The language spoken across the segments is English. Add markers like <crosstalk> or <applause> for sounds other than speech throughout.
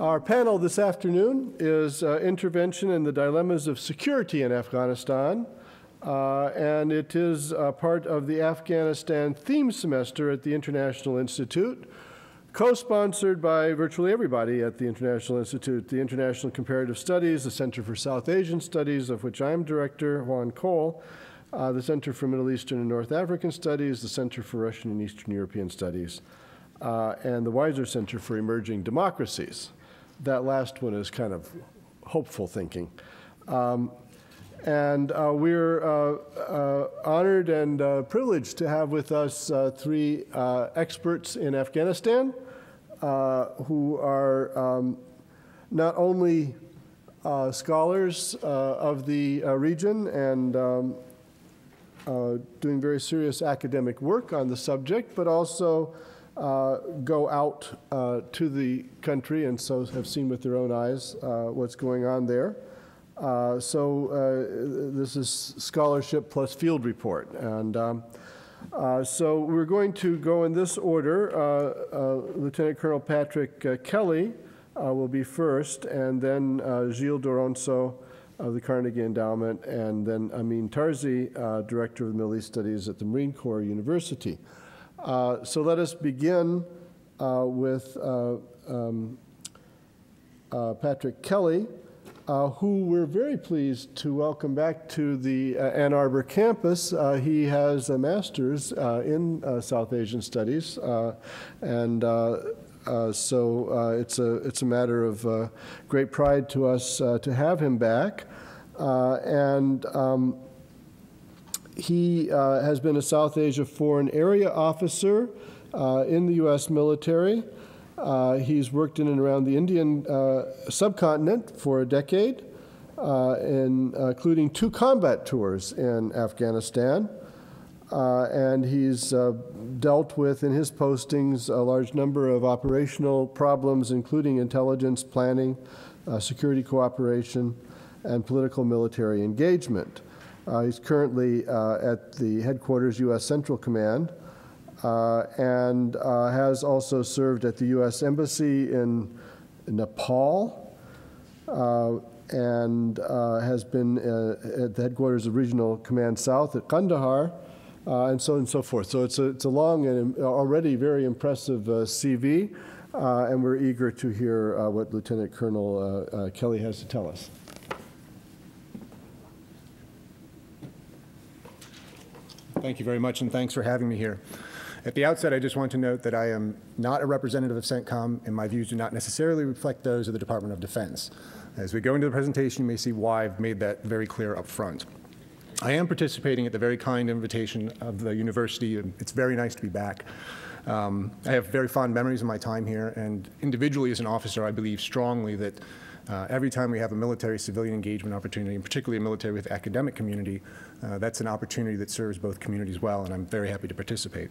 Our panel this afternoon is uh, Intervention and the Dilemmas of Security in Afghanistan. Uh, and it is uh, part of the Afghanistan theme semester at the International Institute, co-sponsored by virtually everybody at the International Institute, the International Comparative Studies, the Center for South Asian Studies, of which I am director, Juan Cole, uh, the Center for Middle Eastern and North African Studies, the Center for Russian and Eastern European Studies, uh, and the Weiser Center for Emerging Democracies. That last one is kind of hopeful thinking. Um, and uh, we're uh, uh, honored and uh, privileged to have with us uh, three experts in Afghanistan who are um, not only scholars of the region and um, doing very serious academic work on the subject, but also go out to the country and so have seen with their own eyes what's going on there. Uh, so uh, this is scholarship plus field report. And um, uh, so we're going to go in this order. Uh, uh, Lieutenant Colonel Patrick uh, Kelley will be first, and then Gilles Dorronsoro of the Carnegie Endowment, and then Amin Tarzi, Director of Middle East Studies at the Marine Corps University. So let us begin with um, Patrick Kelley uh, who we're very pleased to welcome back to the uh, Ann Arbor campus. Uh, he has a master's uh, in uh, South Asian Studies, uh, and so it's, a, it's a matter of great pride to us to have him back. and um, he has been a South Asia Foreign Area Officer in the U.S. military. Uh, he's worked in and around the Indian uh, subcontinent for a decade, uh, in, uh, including two combat tours in Afghanistan. Uh, and he's uh, dealt with, in his postings, a large number of operational problems, including intelligence planning, security cooperation, and political military engagement. He's currently at the headquarters U.S. Central Command. Uh, and uh, has also served at the U.S. Embassy in Nepal uh, and has been at the headquarters of Regional Command South at Kandahar. Uh, and so on and so forth. So it's a, it's a long and already very impressive uh, CV, uh, and we're eager to hear what Lieutenant Colonel Kelley has to tell us. Thank you very much, and thanks for having me here. At the outset, I just want to note that I am not a representative of CENTCOM, and my views do not necessarily reflect those of the Department of Defense. As we go into the presentation, you may see why I've made that very clear up front. I am participating at the very kind invitation of the university, and it's very nice to be back. Um, I have very fond memories of my time here, and individually as an officer, I believe strongly that uh, every time we have a military-civilian engagement opportunity, and particularly a military with academic community, uh, that's an opportunity that serves both communities well, and I'm very happy to participate.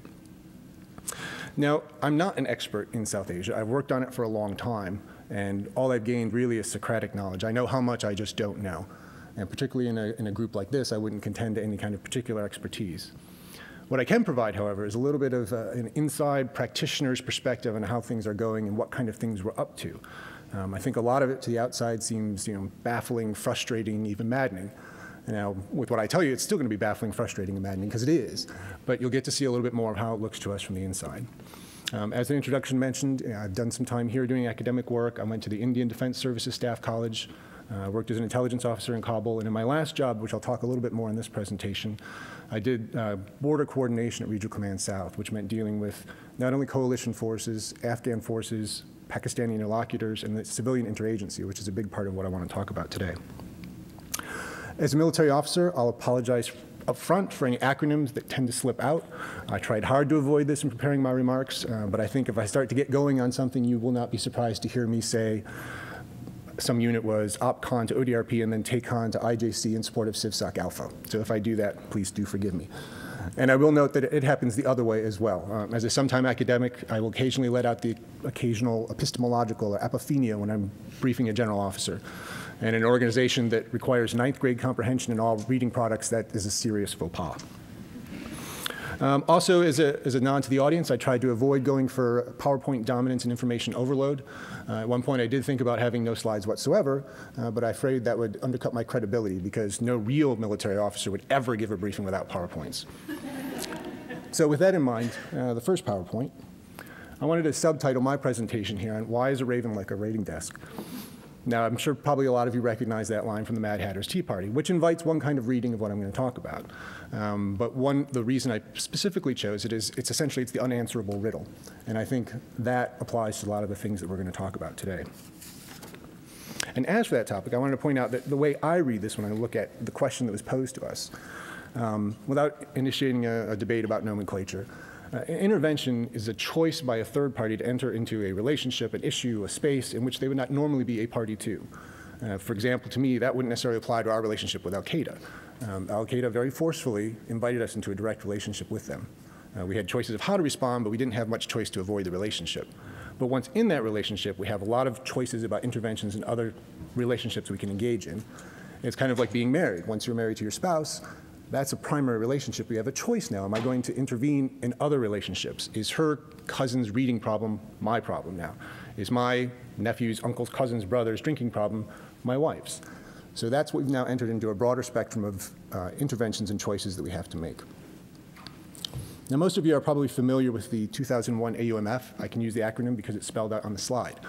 Now, I'm not an expert in South Asia. I've worked on it for a long time, and all I've gained really is Socratic knowledge. I know how much I just don't know. And particularly in a, in a group like this, I wouldn't contend to any kind of particular expertise. What I can provide, however, is a little bit of uh, an inside practitioner's perspective on how things are going and what kind of things we're up to. Um, I think a lot of it to the outside seems you know, baffling, frustrating, even maddening. Now, with what I tell you, it's still going to be baffling, frustrating, and maddening because it is, but you'll get to see a little bit more of how it looks to us from the inside. Um, as the introduction mentioned, I've done some time here doing academic work. I went to the Indian Defense Services Staff College, uh, worked as an intelligence officer in Kabul, and in my last job, which I'll talk a little bit more in this presentation, I did uh, border coordination at Regional Command South, which meant dealing with not only coalition forces, Afghan forces, Pakistani interlocutors, and the civilian interagency, which is a big part of what I want to talk about today. As a military officer, I'll apologize up front for any acronyms that tend to slip out. I tried hard to avoid this in preparing my remarks, uh, but I think if I start to get going on something, you will not be surprised to hear me say some unit was OPCON to ODRP and then TACON to IJC in support of CivSoc Alpha. So if I do that, please do forgive me. And I will note that it happens the other way as well. Um, as a sometime academic, I will occasionally let out the occasional epistemological or apophenia when I'm briefing a general officer. And an organization that requires ninth grade comprehension in all reading products, that is a serious faux pas. Um, Also, as a, as a nod to the audience, I tried to avoid going for PowerPoint dominance and information overload. Uh, At one point, I did think about having no slides whatsoever, uh, but I afraid that would undercut my credibility because no real military officer would ever give a briefing without PowerPoints. <laughs> So with that in mind, uh, the first PowerPoint, I wanted to subtitle my presentation here on Why is a Raven like a rating desk? Now, I'm sure probably a lot of you recognize that line from the Mad Hatter's Tea Party, which invites one kind of reading of what I'm going to talk about. Um, but one, the reason I specifically chose it is it's essentially it's the unanswerable riddle, and I think that applies to a lot of the things that we're going to talk about today. And as for that topic, I wanted to point out that the way I read this when I look at the question that was posed to us, um, without initiating a, a debate about nomenclature, uh, intervention is a choice by a third party to enter into a relationship, an issue, a space in which they would not normally be a party to. Uh, for example, to me, that wouldn't necessarily apply to our relationship with Al Qaeda. Um, Al Qaeda very forcefully invited us into a direct relationship with them. Uh, we had choices of how to respond, but we didn't have much choice to avoid the relationship. But once in that relationship, we have a lot of choices about interventions and other relationships we can engage in. It's kind of like being married. Once you're married to your spouse, that's a primary relationship. We have a choice now. Am I going to intervene in other relationships? Is her cousin's reading problem my problem now? Is my nephew's, uncle's, cousin's, brother's drinking problem my wife's? So that's what we've now entered into a broader spectrum of uh, interventions and choices that we have to make. Now, most of you are probably familiar with the 2001 AUMF. I can use the acronym because it's spelled out on the slide.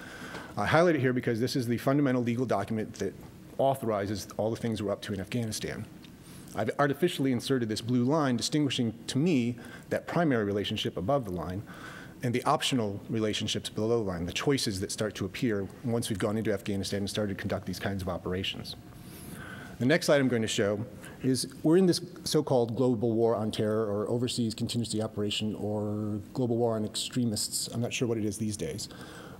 I highlight it here because this is the fundamental legal document that authorizes all the things we're up to in Afghanistan. I've artificially inserted this blue line distinguishing to me that primary relationship above the line and the optional relationships below the line, the choices that start to appear once we've gone into Afghanistan and started to conduct these kinds of operations. The next slide I'm going to show is we're in this so-called global war on terror or overseas contingency operation or global war on extremists. I'm not sure what it is these days.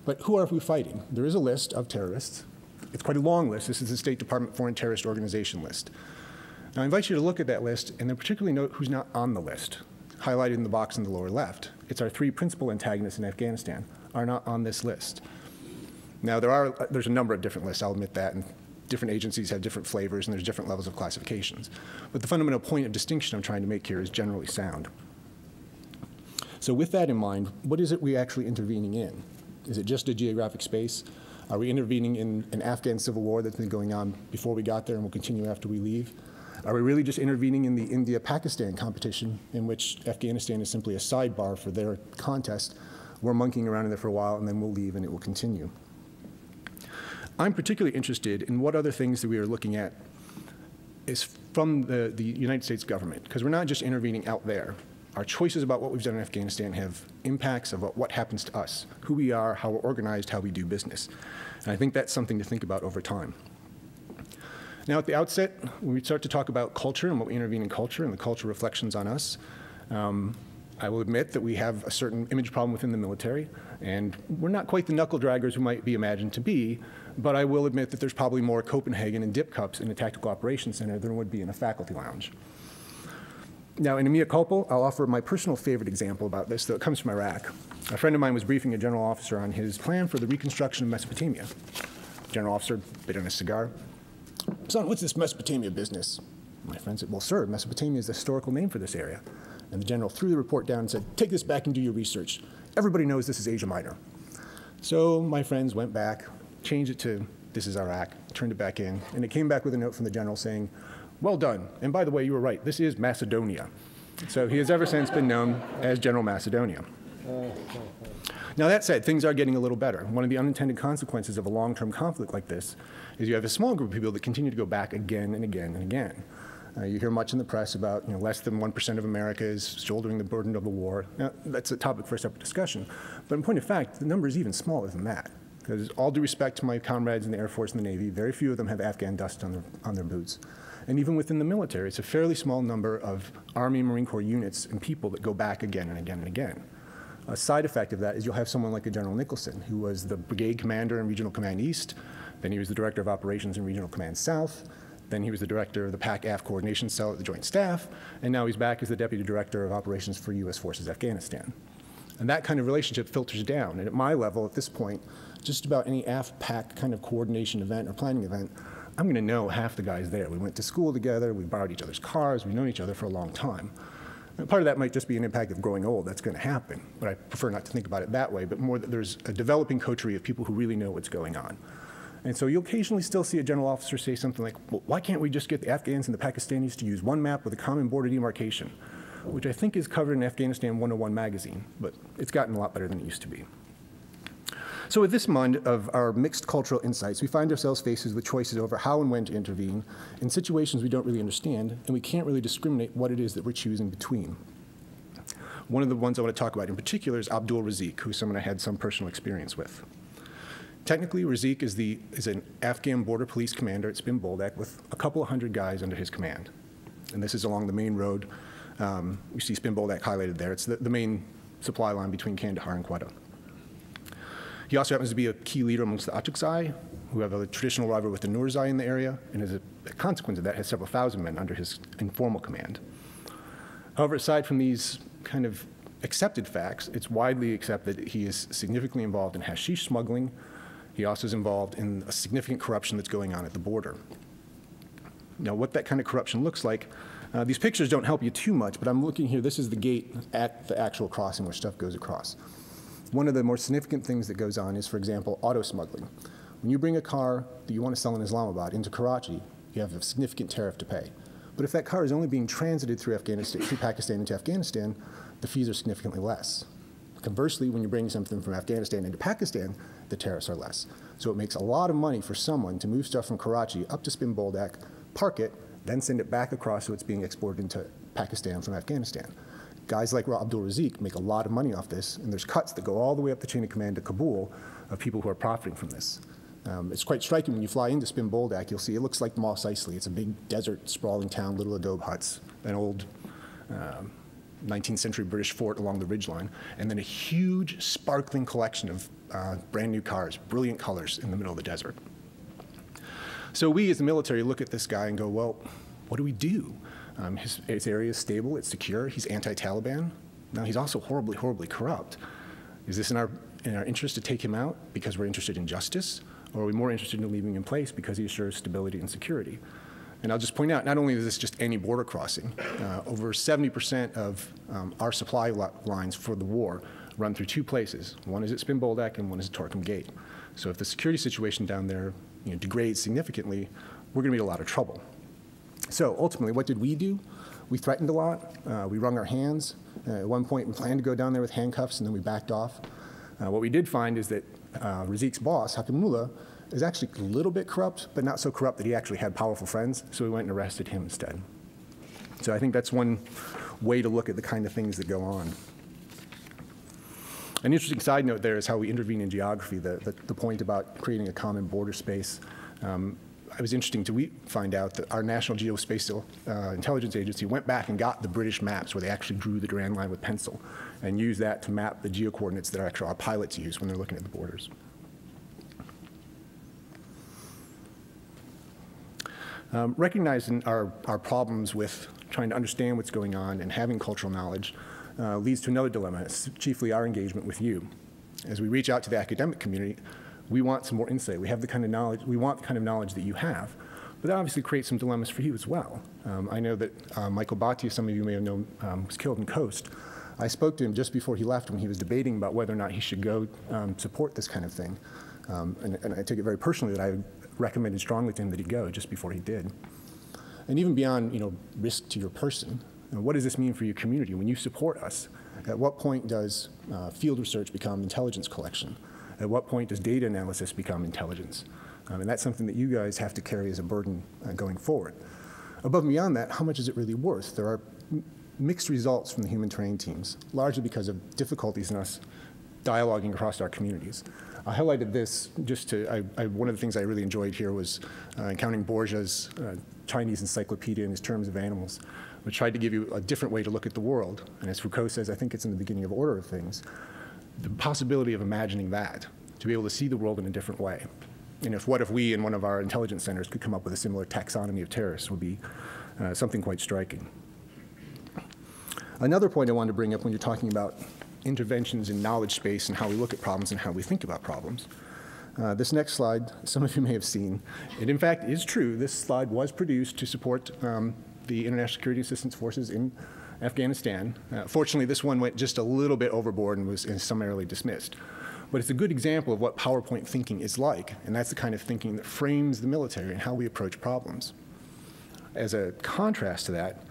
But who are we fighting? There is a list of terrorists. It's quite a long list. This is the State Department Foreign Terrorist Organization list. Now, I invite you to look at that list and then particularly note who's not on the list, highlighted in the box in the lower left. It's our three principal antagonists in Afghanistan are not on this list. Now, there are, there's a number of different lists, I'll admit that, and different agencies have different flavors and there's different levels of classifications. But the fundamental point of distinction I'm trying to make here is generally sound. So with that in mind, what is it we actually intervening in? Is it just a geographic space? Are we intervening in an Afghan civil war that's been going on before we got there and will continue after we leave? Are we really just intervening in the India-Pakistan competition in which Afghanistan is simply a sidebar for their contest? We're monkeying around in there for a while and then we'll leave and it will continue. I'm particularly interested in what other things that we are looking at is from the, the United States government, because we're not just intervening out there. Our choices about what we've done in Afghanistan have impacts about what happens to us, who we are, how we're organized, how we do business. And I think that's something to think about over time. Now, at the outset, when we start to talk about culture and what we intervene in culture and the culture reflections on us, um, I will admit that we have a certain image problem within the military, and we're not quite the knuckle draggers we might be imagined to be, but I will admit that there's probably more Copenhagen and dip cups in a tactical operations center than would be in a faculty lounge. Now, in a mea culpa, I'll offer my personal favorite example about this, though it comes from Iraq. A friend of mine was briefing a general officer on his plan for the reconstruction of Mesopotamia. General officer bit on a cigar. Son, what's this Mesopotamia business? My friend said, Well, sir, Mesopotamia is the historical name for this area. And the general threw the report down and said, Take this back and do your research. Everybody knows this is Asia Minor. So my friends went back, changed it to This is Iraq, turned it back in, and it came back with a note from the general saying, Well done. And by the way, you were right. This is Macedonia. So he has ever since been known as General Macedonia. Now, that said, things are getting a little better. One of the unintended consequences of a long term conflict like this is you have a small group of people that continue to go back again and again and again. Uh, you hear much in the press about you know, less than 1% of America is shouldering the burden of the war. Now, that's a topic for a separate discussion. But in point of fact, the number is even smaller than that. Because all due respect to my comrades in the Air Force and the Navy, very few of them have Afghan dust on their, on their boots. And even within the military, it's a fairly small number of Army and Marine Corps units and people that go back again and again and again. A side effect of that is you'll have someone like a General Nicholson, who was the brigade commander in Regional Command East, then he was the director of operations in Regional Command South, then he was the director of the PAC-AF Coordination Cell at the Joint Staff, and now he's back as the deputy director of operations for U.S. Forces Afghanistan. And that kind of relationship filters down. And at my level, at this point, just about any AF-PAC kind of coordination event or planning event, I'm going to know half the guys there. We went to school together, we borrowed each other's cars, we've known each other for a long time. And part of that might just be an impact of growing old. That's going to happen. But I prefer not to think about it that way, but more that there's a developing coterie of people who really know what's going on. And so you'll occasionally still see a general officer say something like, well, why can't we just get the Afghans and the Pakistanis to use one map with a common border demarcation? Which I think is covered in Afghanistan 101 magazine, but it's gotten a lot better than it used to be. So with this mind of our mixed cultural insights, we find ourselves faced with choices over how and when to intervene in situations we don't really understand, and we can't really discriminate what it is that we're choosing between. One of the ones I want to talk about in particular is Abdul Razik, who's someone I had some personal experience with. Technically, Razik is, the, is an Afghan border police commander at Spin Boldak with a couple of hundred guys under his command. And this is along the main road. Um, you see Spin Boldak highlighted there. It's the, the main supply line between Kandahar and Quetta. He also happens to be a key leader amongst the Achakzai, who have a traditional rival with the Nurzai in the area, and as a, a consequence of that, has several thousand men under his informal command. However, aside from these kind of accepted facts, it's widely accepted that he is significantly involved in hashish smuggling. He also is involved in a significant corruption that's going on at the border. Now, what that kind of corruption looks like, uh, these pictures don't help you too much, but I'm looking here. This is the gate at the actual crossing where stuff goes across. One of the more significant things that goes on is, for example, auto smuggling. When you bring a car that you want to sell in Islamabad into Karachi, you have a significant tariff to pay. But if that car is only being transited through, Afghanistan, through Pakistan into Afghanistan, the fees are significantly less. Conversely, when you bring something from Afghanistan into Pakistan, the tariffs are less. So it makes a lot of money for someone to move stuff from Karachi up to Spin Boldak, park it, then send it back across so it's being exported into Pakistan from Afghanistan guys like Abdul Razik make a lot of money off this, and there's cuts that go all the way up the chain of command to Kabul of people who are profiting from this. Um, it's quite striking when you fly into Spin Boldak, you'll see it looks like Mos Eisley. It's a big desert, sprawling town, little adobe huts, an old um, 19th century British fort along the ridgeline, and then a huge, sparkling collection of uh, brand new cars, brilliant colors in the middle of the desert. So we as the military look at this guy and go, well, what do we do? Um, his, his area is stable, it's secure, he's anti-Taliban. Now he's also horribly, horribly corrupt. Is this in our, in our interest to take him out because we're interested in justice? Or are we more interested in leaving him in place because he assures stability and security? And I'll just point out, not only is this just any border crossing, uh, over 70% of um, our supply lines for the war run through two places. One is at Spin Boldak and one is at Torkham Gate. So if the security situation down there you know, degrades significantly, we're going to be in a lot of trouble. So ultimately, what did we do? We threatened a lot. Uh, we wrung our hands. Uh, at one point, we planned to go down there with handcuffs, and then we backed off. Uh, what we did find is that uh, Razik's boss, Hakimullah, is actually a little bit corrupt, but not so corrupt that he actually had powerful friends, so we went and arrested him instead. So I think that's one way to look at the kind of things that go on. An interesting side note there is how we intervene in geography, the, the, the point about creating a common border space. Um, it was interesting to we find out that our National Geospatial uh, Intelligence Agency went back and got the British maps where they actually drew the Durand line with pencil and used that to map the geocoordinates that actually our pilots use when they're looking at the borders. Um, recognizing our, our problems with trying to understand what's going on and having cultural knowledge uh, leads to another dilemma, chiefly our engagement with you. As we reach out to the academic community, we want some more insight. We have the kind of knowledge, we want the kind of knowledge that you have. But that obviously creates some dilemmas for you as well. Um, I know that uh, Michael Bhatia, some of you may have known, um, was killed in Khost. I spoke to him just before he left when he was debating about whether or not he should go um, support this kind of thing. Um, and, and, I took it very personally that I recommended strongly to him that he go just before he did. And even beyond, you know, risk to your person, what does this mean for your community when you support us? At what point does uh, field research become intelligence collection? At what point does data analysis become intelligence? Um, and that's something that you guys have to carry as a burden uh, going forward. Above and beyond that, how much is it really worth? There are mixed results from the human terrain teams, largely because of difficulties in us dialoguing across our communities. I highlighted this just to, I, I, one of the things I really enjoyed here was uh, encountering Borges's uh, Chinese encyclopedia in his terms of animals, which tried to give you a different way to look at the world. And as Foucault says, I think it's in the beginning of order of things the possibility of imagining that, to be able to see the world in a different way. And if what if we in one of our intelligence centers could come up with a similar taxonomy of terrorists would be uh, something quite striking. Another point I wanted to bring up when you're talking about interventions in knowledge space and how we look at problems and how we think about problems. Uh, this next slide, some of you may have seen. It, in fact, is true. This slide was produced to support um, the International Security Assistance Forces in Afghanistan. Uh, fortunately, this one went just a little bit overboard and was summarily dismissed. But it's a good example of what PowerPoint thinking is like, and that's the kind of thinking that frames the military and how we approach problems. As a contrast to that,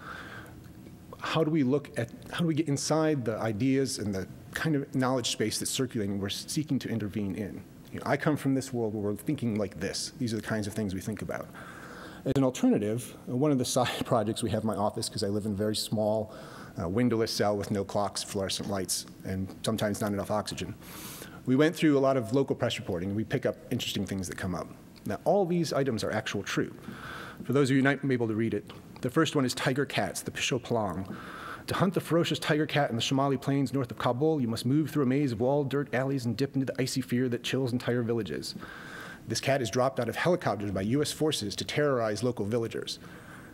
how do we look at, how do we get inside the ideas and the kind of knowledge space that's circulating we're seeking to intervene in? You know, I come from this world where we're thinking like this. These are the kinds of things we think about. As an alternative, one of the <laughs> side projects we have in my office, because I live in a very small, uh, windowless cell with no clocks, fluorescent lights, and sometimes not enough oxygen. We went through a lot of local press reporting, and we pick up interesting things that come up. Now, all these items are actual true. For those of you not able to read it, the first one is tiger cats, the Pisho Palang. To hunt the ferocious tiger cat in the Shamali plains north of Kabul, you must move through a maze of walled dirt alleys and dip into the icy fear that chills entire villages. This cat is dropped out of helicopters by U.S. forces to terrorize local villagers.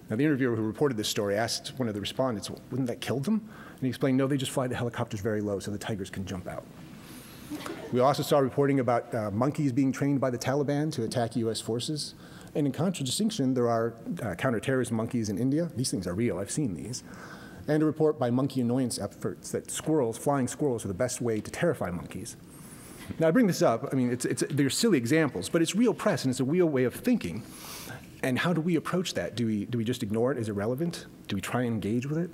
Now, the interviewer who reported this story asked one of the respondents, well, wouldn't that kill them? And he explained, no, they just fly the helicopters very low so the tigers can jump out. We also saw reporting about uh, monkeys being trained by the Taliban to attack U.S. forces. And in contradistinction, there are uh, counterterrorism monkeys in India. These things are real, I've seen these. And a report by monkey annoyance efforts that squirrels, flying squirrels, are the best way to terrify monkeys. Now, I bring this up, I mean, it's, it's, they're silly examples, but it's real press and it's a real way of thinking. And how do we approach that? Do we, do we just ignore it as irrelevant? Do we try and engage with it?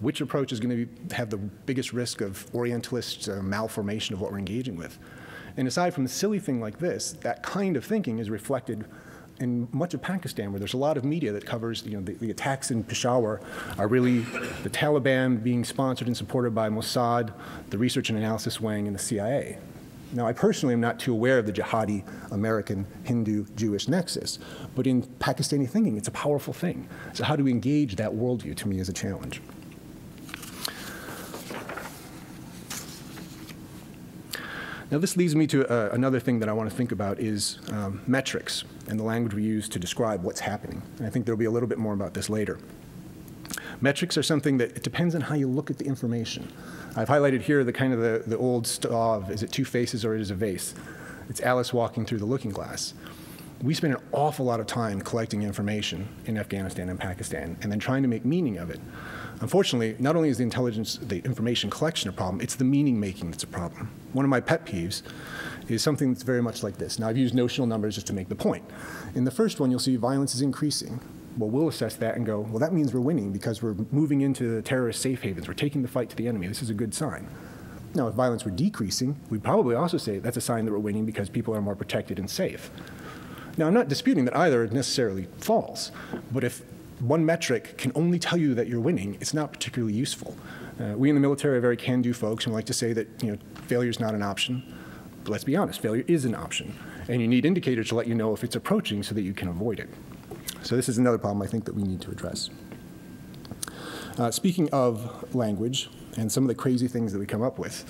Which approach is going to have the biggest risk of Orientalist uh, malformation of what we're engaging with? And aside from a silly thing like this, that kind of thinking is reflected in much of Pakistan, where there's a lot of media that covers, you know, the, the, attacks in Peshawar are really the Taliban being sponsored and supported by Mossad, the research and analysis wing, and the CIA. Now, I personally am not too aware of the jihadi American Hindu Jewish nexus, but in Pakistani thinking, it's a powerful thing. So, how do we engage that worldview to me is a challenge. Now, this leads me to uh, another thing that I want to think about is um, metrics and the language we use to describe what's happening. And I think there'll be a little bit more about this later. Metrics are something that it depends on how you look at the information. I've highlighted here the kind of the, the old of is it two faces or is it a vase? It's Alice walking through the looking glass. We spend an awful lot of time collecting information in Afghanistan and Pakistan and then trying to make meaning of it. Unfortunately, not only is the intelligence, the information collection a problem, it's the meaning making that's a problem. One of my pet peeves is something that's very much like this. Now, I've used notional numbers just to make the point. In the first one, you'll see violence is increasing. Well, we'll assess that and go, well, that means we're winning because we're moving into the terrorist safe havens. We're taking the fight to the enemy. This is a good sign. Now, if violence were decreasing, we'd probably also say that's a sign that we're winning because people are more protected and safe. Now, I'm not disputing that either is necessarily false, but if one metric can only tell you that you're winning, it's not particularly useful. Uh, we in the military are very can-do folks and we like to say that you know failure is not an option. But let's be honest, failure is an option, and you need indicators to let you know if it's approaching so that you can avoid it. So this is another problem I think that we need to address. Uh, speaking of language and some of the crazy things that we come up with,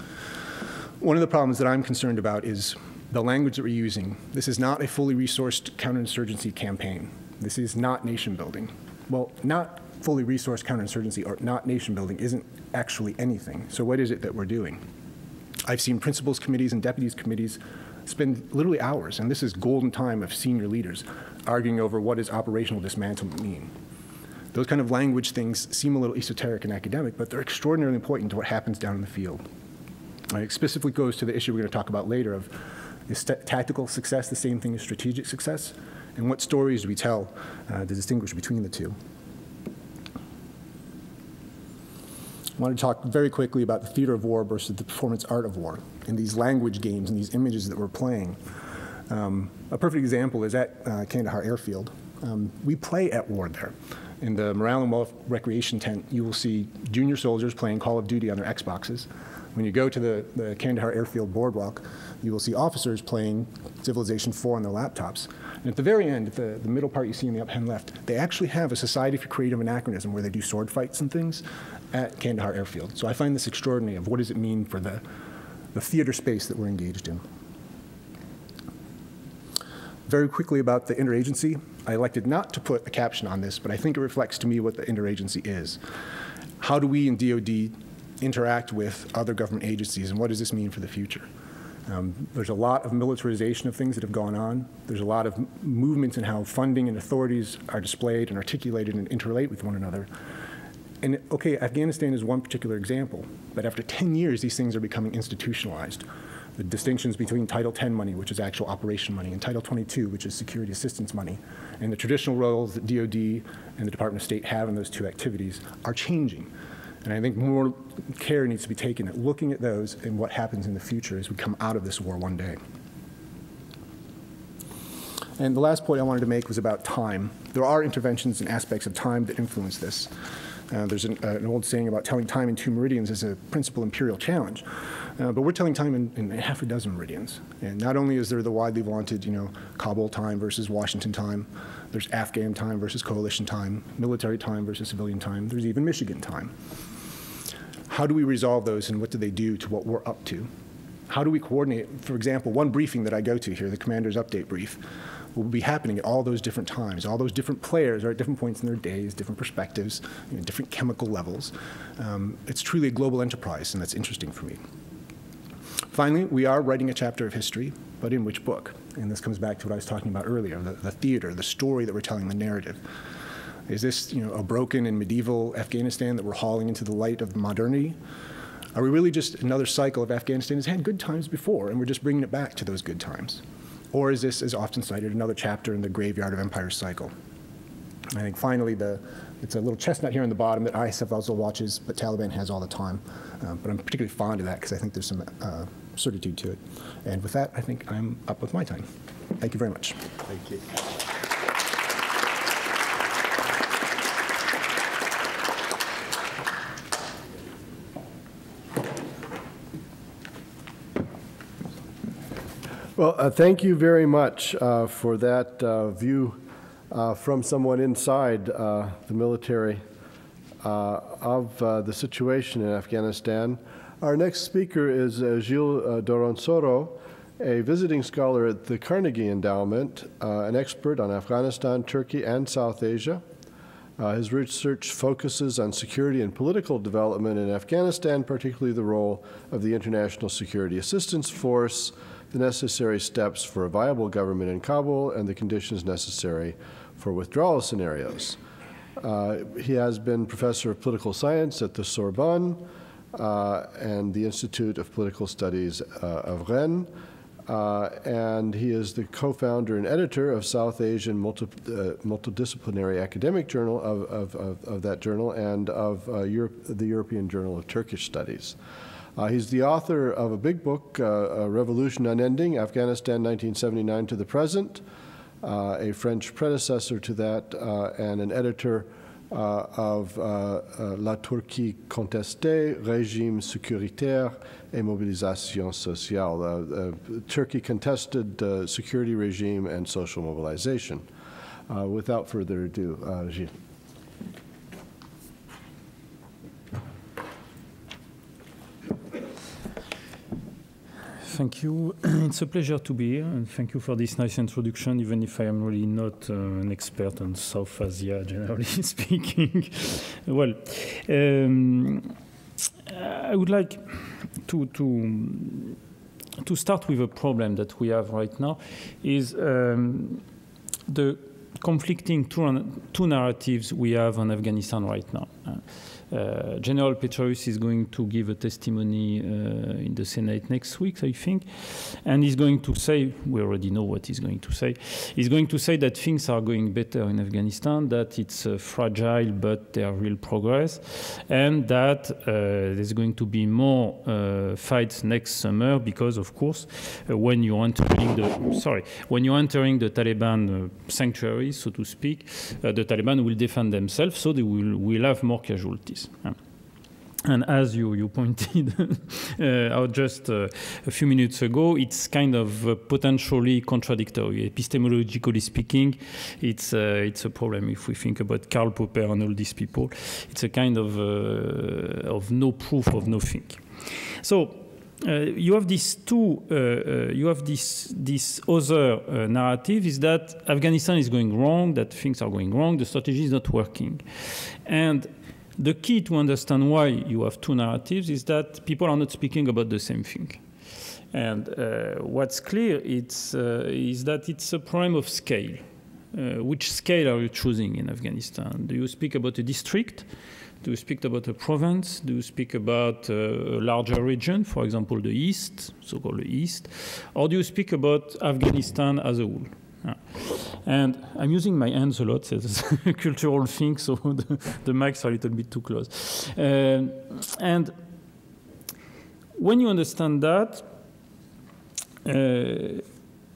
one of the problems that I'm concerned about is the language that we're using. This is not a fully resourced counterinsurgency campaign. This is not nation building. Well, not fully resourced counterinsurgency or not nation building isn't actually anything. So what is it that we're doing? I've seen principals committees and deputies committees spend literally hours, and this is golden time of senior leaders, arguing over what does operational dismantlement mean. Those kind of language things seem a little esoteric and academic, but they're extraordinarily important to what happens down in the field. It specifically goes to the issue we're going to talk about later of is tactical success the same thing as strategic success? And what stories do we tell uh, to distinguish between the two? I want to talk very quickly about the theater of war versus the performance art of war and these language games and these images that we're playing. Um, a perfect example is at uh, Kandahar Airfield. Um, we play at war there. In the Morale and Wealth Recreation Tent, you will see junior soldiers playing Call of Duty on their Xboxes. When you go to the, the Kandahar Airfield Boardwalk, you will see officers playing Civilization 4 on their laptops. And at the very end, the, the middle part you see in the up hand left, they actually have a Society for Creative Anachronism where they do sword fights and things at Kandahar Airfield. So I find this extraordinary of what does it mean for the, the theater space that we're engaged in. Very quickly about the interagency. I elected not to put a caption on this, but I think it reflects to me what the interagency is. How do we in DoD interact with other government agencies, and what does this mean for the future? Um, there's a lot of militarization of things that have gone on. There's a lot of movements in how funding and authorities are displayed and articulated and interrelate with one another. And okay, Afghanistan is one particular example, but after 10 years, these things are becoming institutionalized. The distinctions between Title 10 money, which is actual operation money, and Title 22, which is security assistance money, and the traditional roles that DoD and the Department of State have in those two activities are changing. And I think more care needs to be taken at looking at those and what happens in the future as we come out of this war one day. And the last point I wanted to make was about time. There are interventions and aspects of time that influence this. Uh, there's an, uh, an, old saying about telling time in two meridians as a principal imperial challenge. Uh, but we're telling time in, in, half a dozen meridians. And not only is there the widely vaunted, you know, Kabul time versus Washington time, there's Afghan time versus coalition time, military time versus civilian time, there's even Michigan time. How do we resolve those and what do they do to what we're up to? How do we coordinate? For example, one briefing that I go to here, the commander's update brief, will be happening at all those different times. All those different players are at different points in their days, different perspectives, you know, different chemical levels. Um, it's truly a global enterprise, and that's interesting for me. Finally, we are writing a chapter of history, but in which book? And this comes back to what I was talking about earlier, the, the theater, the story that we're telling, the narrative. Is this you know, a broken and medieval Afghanistan that we're hauling into the light of modernity? Are we really just another cycle of Afghanistan has had good times before, and we're just bringing it back to those good times? Or is this, as often cited, another chapter in the graveyard of empire cycle? I think finally, the, it's a little chestnut here on the bottom that ISAF also watches, but Taliban has all the time. Uh, but I'm particularly fond of that because I think there's some uh, certitude to it. And with that, I think I'm up with my time. Thank you very much. Thank you. Well, uh, thank you very much uh, for that uh, view uh, from someone inside uh, the military uh, of the situation in Afghanistan. Our next speaker is Gilles Dorronsoro, a visiting scholar at the Carnegie Endowment, an expert on Afghanistan, Turkey, and South Asia. His research focuses on security and political development in Afghanistan, particularly the role of the International Security Assistance Force, the necessary steps for a viable government in Kabul, and the conditions necessary for withdrawal scenarios. Uh, he has been professor of political science at the Sorbonne uh, and the Institute of Political Studies uh, of Rennes. Uh, and he is the co-founder and editor of South Asian Multi, uh, Multidisciplinary Academic Journal of, of, of, of, that journal and of uh, Europe, the European Journal of Turkish Studies. Uh, he's the author of a big book, uh, Revolution Unending, Afghanistan 1979 to the Present, uh, a French predecessor to that, uh, and an editor uh, of uh, La Turquie contestée, Régime sécuritaire et mobilisation sociale, Turkey contested security regime and social mobilization. without further ado, Gilles. Thank you. <clears throat> It's a pleasure to be here, and thank you for this nice introduction, even if I am really not uh, an expert on South Asia, <laughs> generally speaking. well, um, I would like to, to, to start with a problem that we have right now, is um, the conflicting two, two narratives we have on Afghanistan right now. Uh, uh, General Petraeus is going to give a testimony uh, in the Senate next week, I think, and he's going to say, we already know what he's going to say, he's going to say that things are going better in Afghanistan, that it's uh, fragile but there are real progress, and that there's going to be more fights next summer because, of course, when you're entering the, sorry, when you're entering the Taliban sanctuary, so to speak, the Taliban will defend themselves, so they will, will have more casualties. And as you, you pointed <laughs> uh, out just uh, a few minutes ago, it's kind of uh, potentially contradictory. Epistemologically speaking, it's, uh, it's a problem if we think about Karl Popper and all these people. It's a kind of, uh, of no proof of nothing. So uh, you have these two, you have this, this other narrative is that Afghanistan is going wrong, that things are going wrong, the strategy is not working. And the key to understand why you have two narratives is that people are not speaking about the same thing. And uh, what's clear it's, uh, is that it's a problem of scale. Uh, which scale are you choosing in Afghanistan? Do you speak about a district? Do you speak about a province? Do you speak about a larger region, for example, the East, so-called the East? Or do you speak about Afghanistan as a whole? And I'm using my hands a lot. It's a <laughs> cultural thing, so <laughs> the, the mics are a little bit too close. Uh, and when you understand that, uh,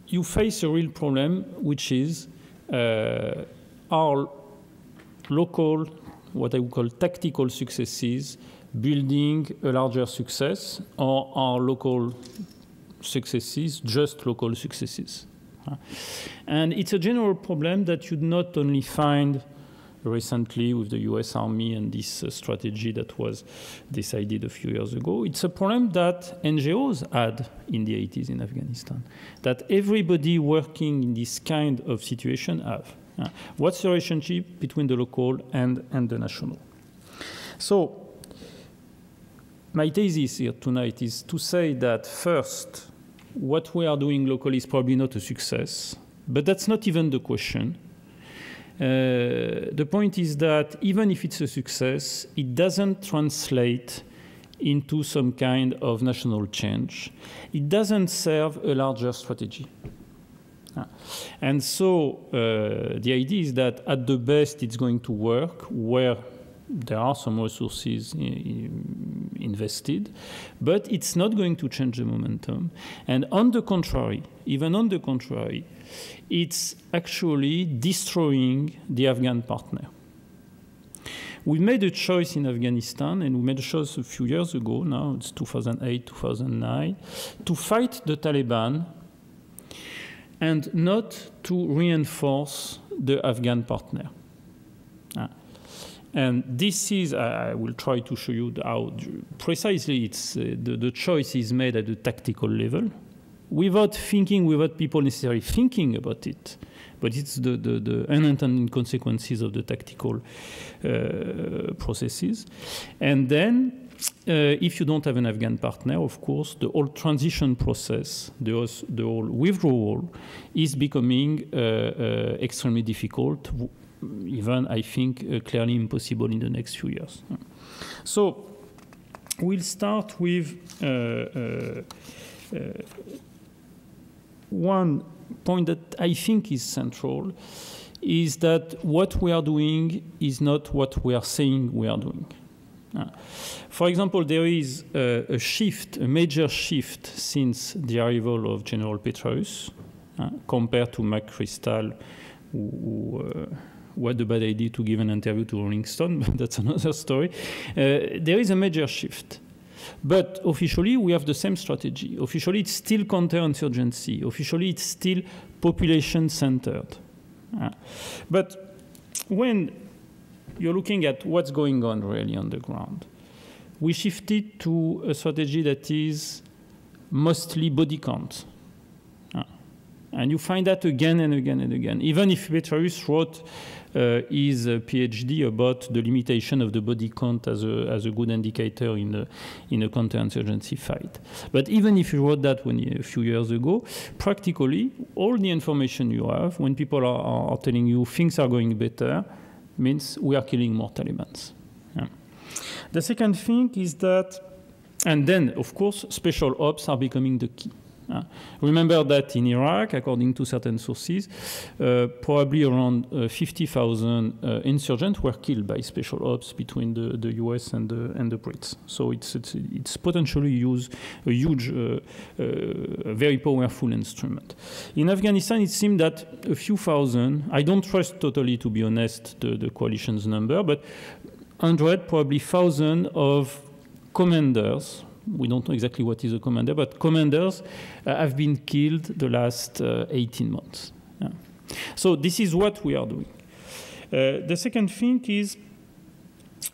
you face a real problem, which is uh, our local, what I would call tactical successes, building a larger success, or our local successes, just local successes. And it's a general problem that you not only find recently with the US Army and this uh, strategy that was decided a few years ago. It's a problem that NGOs had in the 80s in Afghanistan, that everybody working in this kind of situation have. Uh, what's the relationship between the local and, and the national? So, my thesis here tonight is to say that first, what we are doing locally is probably not a success, but that's not even the question. Uh, the point is that even if it's a success, it doesn't translate into some kind of national change. It doesn't serve a larger strategy. Uh, and so uh, the idea is that at the best it's going to work where there are some resources invested, but it's not going to change the momentum. And on the contrary, even on the contrary, it's actually destroying the Afghan partner. We made a choice in Afghanistan, and we made a choice a few years ago, now it's 2008, 2009, to fight the Taliban and not to reinforce the Afghan partner. And this is, I will try to show you how precisely it's, uh, the, the choice is made at the tactical level without thinking, without people necessarily thinking about it. But it's the, the, the unintended consequences of the tactical uh, processes. And then, uh, if you don't have an Afghan partner, of course, the whole transition process, the, the whole withdrawal, is becoming uh, uh extremely difficult even, I think, uh, clearly impossible in the next few years. So we'll start with uh, uh, uh, one point that I think is central is that what we are doing is not what we are saying we are doing. Uh, for example, there is a, a, shift, a major shift since the arrival of General Petraeus uh, compared to McChrystal, who, who uh, what a bad idea to give an interview to Rolling Stone, <laughs> but that's another story. Uh, there is a major shift. But officially, we have the same strategy. Officially, it's still counterinsurgency. Officially, it's still population centered. Uh, but when you're looking at what's going on really on the ground, we shifted to a strategy that is mostly body count. Uh, and you find that again and again and again. Even if Petraeus wrote uh, is a PhD about the limitation of the body count as a, as a good indicator in a, in a counterinsurgency fight. But even if you wrote that when, a few years ago, practically all the information you have when people are, are telling you things are going better means we are killing more Taliban. Yeah. The second thing is that, and then of course, special ops are becoming the key. Uh, remember that in Iraq, according to certain sources, uh, probably around uh, 50,000 uh, insurgents were killed by special ops between the, the US and the, and the Brits. So it's, it's, it's potentially used a huge, uh, uh, very powerful instrument. In Afghanistan, it seemed that a few thousand, I don't trust totally, to be honest, the, the coalition's number, but 100, probably thousand of commanders we don't know exactly what is a commander, but commanders uh, have been killed the last uh, 18 months. Yeah. So this is what we are doing. Uh, the second thing is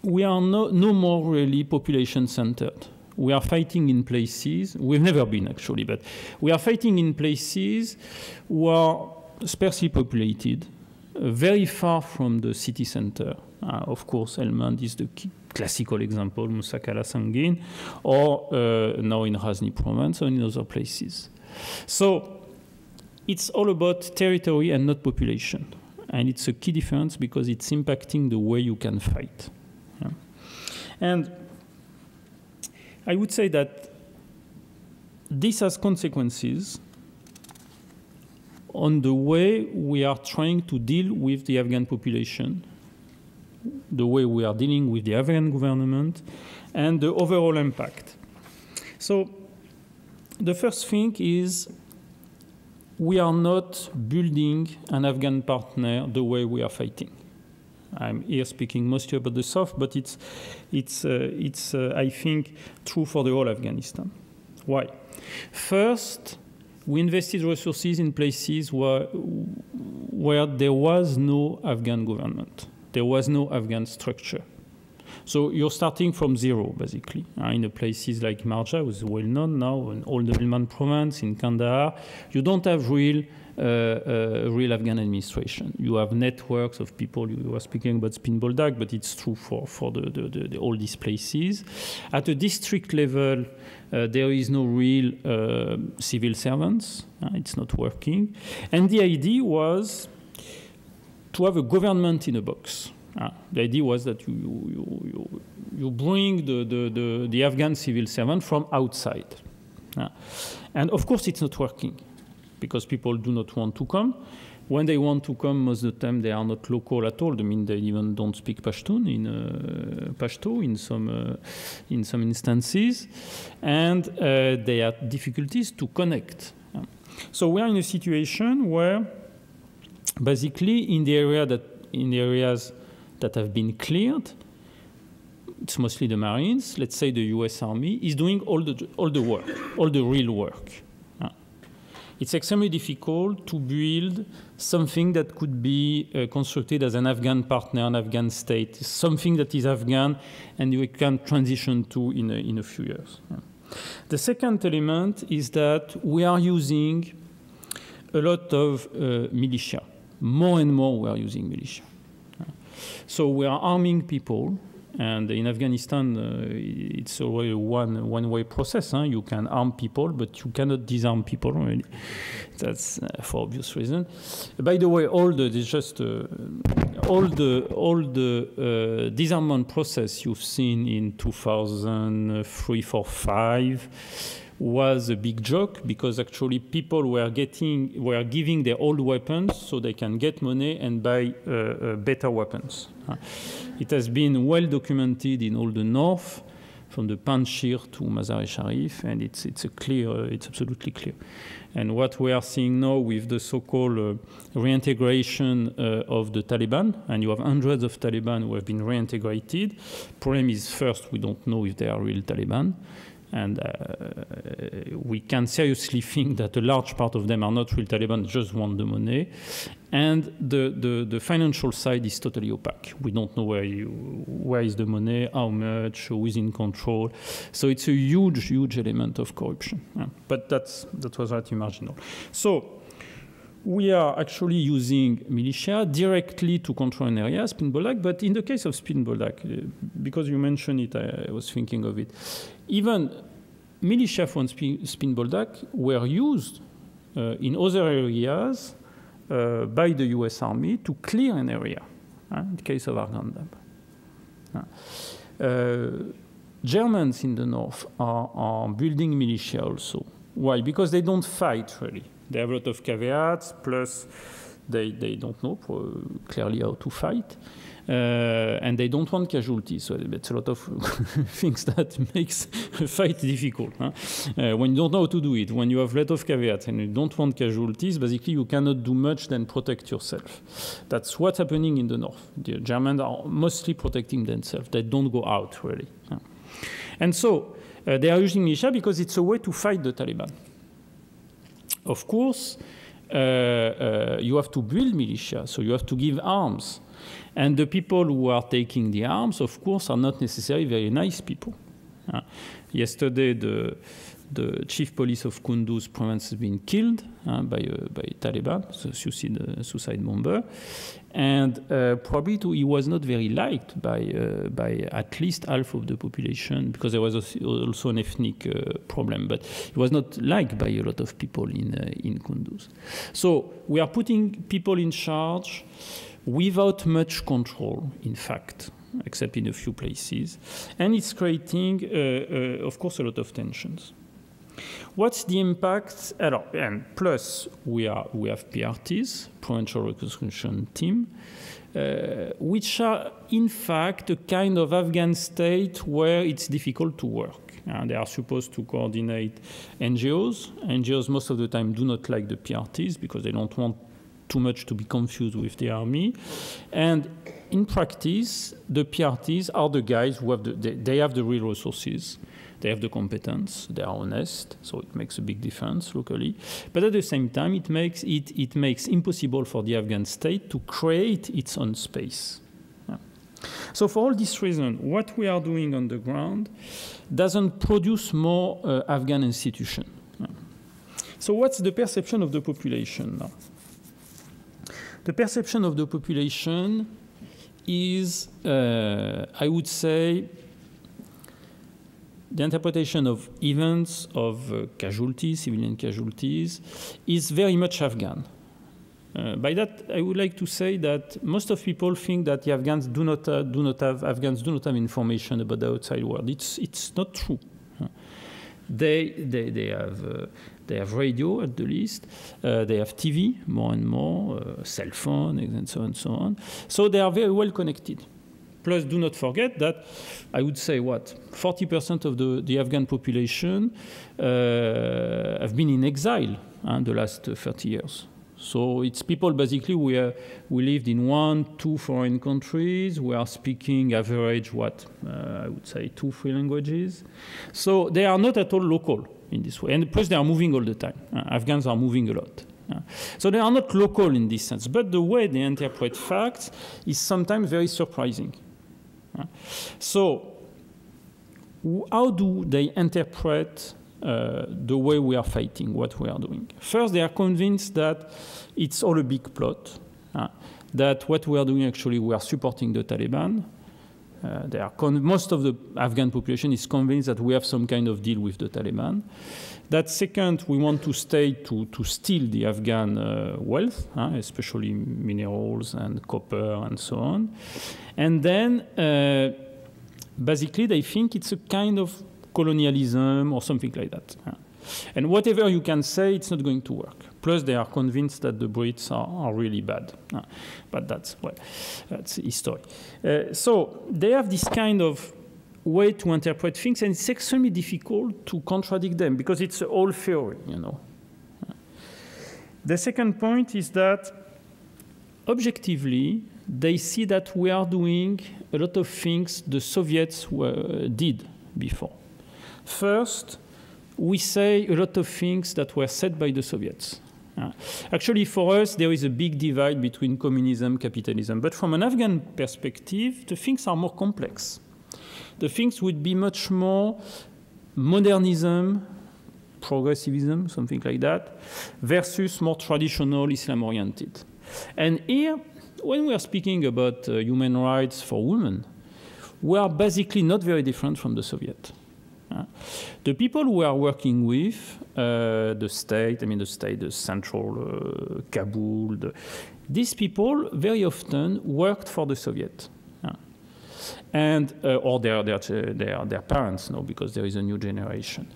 we are no, no more really population centered. We are fighting in places, we've never been actually, but we are fighting in places who are sparsely populated, uh, very far from the city center. Uh, of course, Helmand is the key classical example, Musa Qala Sangin, or uh, now in Ghazni province or in other places. So it's all about territory and not population. And it's a key difference because it's impacting the way you can fight. Yeah. And I would say that this has consequences on the way we are trying to deal with the Afghan population, the way we are dealing with the Afghan government, and the overall impact. So, the first thing is we are not building an Afghan partner the way we are fighting. I'm here speaking mostly about the South, but it's, it's, uh, it's uh, I think, true for the whole Afghanistan. Why? First, we invested resources in places where, where there was no Afghan government, there was no Afghan structure. So you're starting from zero, basically, uh, in places like Marja, which is well known now, in all the Helmand province, in Kandahar. You don't have real uh, uh, real Afghan administration. You have networks of people. You were speaking about Spin Boldak, but it's true for, for the, the, the, the, all these places. At a district level, uh, there is no real uh, civil servants. Uh, it's not working. And the idea was to have a government in a box. Uh, the idea was that you, you, you, you bring the, the, the, the, Afghan civil servant from outside. and of course, it's not working because people do not want to come. When they want to come, most of the time they are not local at all. I mean, they even don't speak Pashtun in uh, Pashto in some uh, in some instances, and uh, they have difficulties to connect. So we are in a situation where, basically, in the area that in the areas that have been cleared, it's mostly the Marines. Let's say the U.S. Army is doing all the all the work, all the real work it's extremely difficult to build something that could be uh, constructed as an Afghan partner, an Afghan state, something that is Afghan and you can transition to in a, in a few years. Yeah. The second element is that we are using a lot of uh, militia. More and more we are using militia. So we are arming people and in Afghanistan, uh, it's a one one-way process. Huh? You can arm people, but you cannot disarm people. Really. That's uh, for obvious reason. By the way, all the just uh, all the all the uh, disarmament process you've seen in 2003, 4, 5 was a big joke because actually people were getting were giving their old weapons so they can get money and buy uh, uh, better weapons. It has been well documented in all the north, from the Panjshir to Mazar-e-Sharif, and it's, it's a clear, uh, it's absolutely clear. And what we are seeing now with the so-called uh, reintegration uh, of the Taliban, and you have hundreds of Taliban who have been reintegrated. Problem is, first, we don't know if they are real Taliban. And uh, we can seriously <laughs> think that a large part of them are not real Taliban, just want the money. And the, the, the, financial side is totally opaque. We don't know where, you, where is the money, how much, who is in control. So it's a huge, huge element of corruption. Yeah. But that's, that was rather marginal. So we are actually using militia directly to control an area, Spin Boldak. But in the case of Spin Boldak, uh, because you mentioned it, I, I was thinking of it even militia from Spin Boldak were used uh, in other areas uh, by the US Army to clear an area, uh, in the case of Arghandab. Uh, Germans in the north are, are, building militia also. Why? Because they don't fight really. They have a lot of caveats, plus they, they don't know clearly how to fight. Uh, and they don't want casualties. So it's a lot of <laughs> things that makes a fight difficult. Huh? Uh, when you don't know how to do it, when you have a lot of caveats and you don't want casualties, basically you cannot do much than protect yourself. That's what's happening in the north. The Germans are mostly protecting themselves. They don't go out really. And so uh, they are using militia because it's a way to fight the Taliban. Of course, uh, uh, you have to build militia, so you have to give arms. And the people who are taking the arms, of course, are not necessarily very nice people. Uh, yesterday, the, the chief police of Kunduz province has been killed uh, by, uh, by Taliban, so suicide, suicide bomber. And uh, probably too, he was not very liked by, uh, by at least half of the population because there was also an ethnic uh, problem. But he was not liked by a lot of people in, in Kunduz. So we are putting people in charge without much control, in fact. except in a few places. And it's creating, uh, uh, of course, a lot of tensions. What's the impact? And plus, we, are, we have PRTs, Provincial Reconstruction Team, uh, which are in fact a kind of Afghan state where it's difficult to work. And they are supposed to coordinate NGOs. NGOs most of the time do not like the PRTs because they don't want too much to be confused with the army. And in practice, the PRTs are the guys who have the, they, they have the real resources. They have the competence, they are honest, so it makes a big difference locally. But at the same time, it makes it, it makes impossible for the Afghan state to create its own space. Yeah. So for all these reasons, what we are doing on the ground doesn't produce more uh, Afghan institution. Yeah. So what's the perception of the population now? The perception of the population is, uh, I would say, the interpretation of events, of uh, casualties, civilian casualties, is very much Afghan. Uh, by that, I would like to say that most of people think that the Afghans do not, uh, do not have Afghans do not have information about the outside world. It's it's not true. They they they have uh, they have radio at the least. Uh, they have TV more and more, uh, cell phone, and so on and so on. So they are very well connected. Plus, do not forget that I would say what 40% of the, the Afghan population uh, have been in exile in the last 30 years. So it's people basically we, are, we lived in one, two foreign countries. We are speaking average what uh, I would say two, three languages. So they are not at all local in this way. And plus they are moving all the time. Uh, Afghans are moving a lot. Uh, so they are not local in this sense. But the way they interpret facts is sometimes very surprising. So, how do they interpret uh, the way we are fighting, what we are doing? First, they are convinced that it's all a big plot, uh, that what we are doing actually, we are supporting the Taliban. Uh, they are most of the Afghan population is convinced that we have some kind of deal with the Taliban. That second, we want to stay to, to steal the Afghan uh, wealth, uh, especially minerals and copper and so on. And then uh, basically they think it's a kind of colonialism or something like that. And whatever you can say, it's not going to work. Plus, they are convinced that the Brits are, are really bad. But that's, well, that's history. Uh, so they have this kind of way to interpret things, and it's extremely difficult to contradict them because it's all theory, you know. The second point is that objectively, they see that we are doing a lot of things the Soviets were, did before. First, we say a lot of things that were said by the Soviets. Uh, actually, for us, there is a big divide between communism, capitalism. But from an Afghan perspective, the things are more complex. The things would be much more modernism, progressivism, something like that, versus more traditional Islam oriented. And here, when we are speaking about uh, human rights for women, we are basically not very different from the Soviet. Uh, the people we are working with, uh, the state, I mean the state, the central uh, Kabul, the, these people very often worked for the Soviet. Uh, and uh, or their, their, their, their parents know because there is a new generation.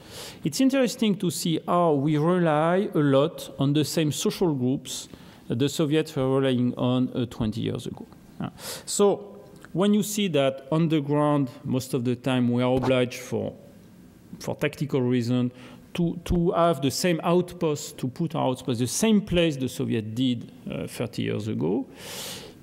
It's interesting to see how we rely a lot on the same social groups the Soviets were relying on uh, 20 years ago. so when you see that on the ground, most of the time we are obliged for, for tactical reason to, to have the same outpost, to put our outpost, the same place the Soviet did uh, 30 years ago,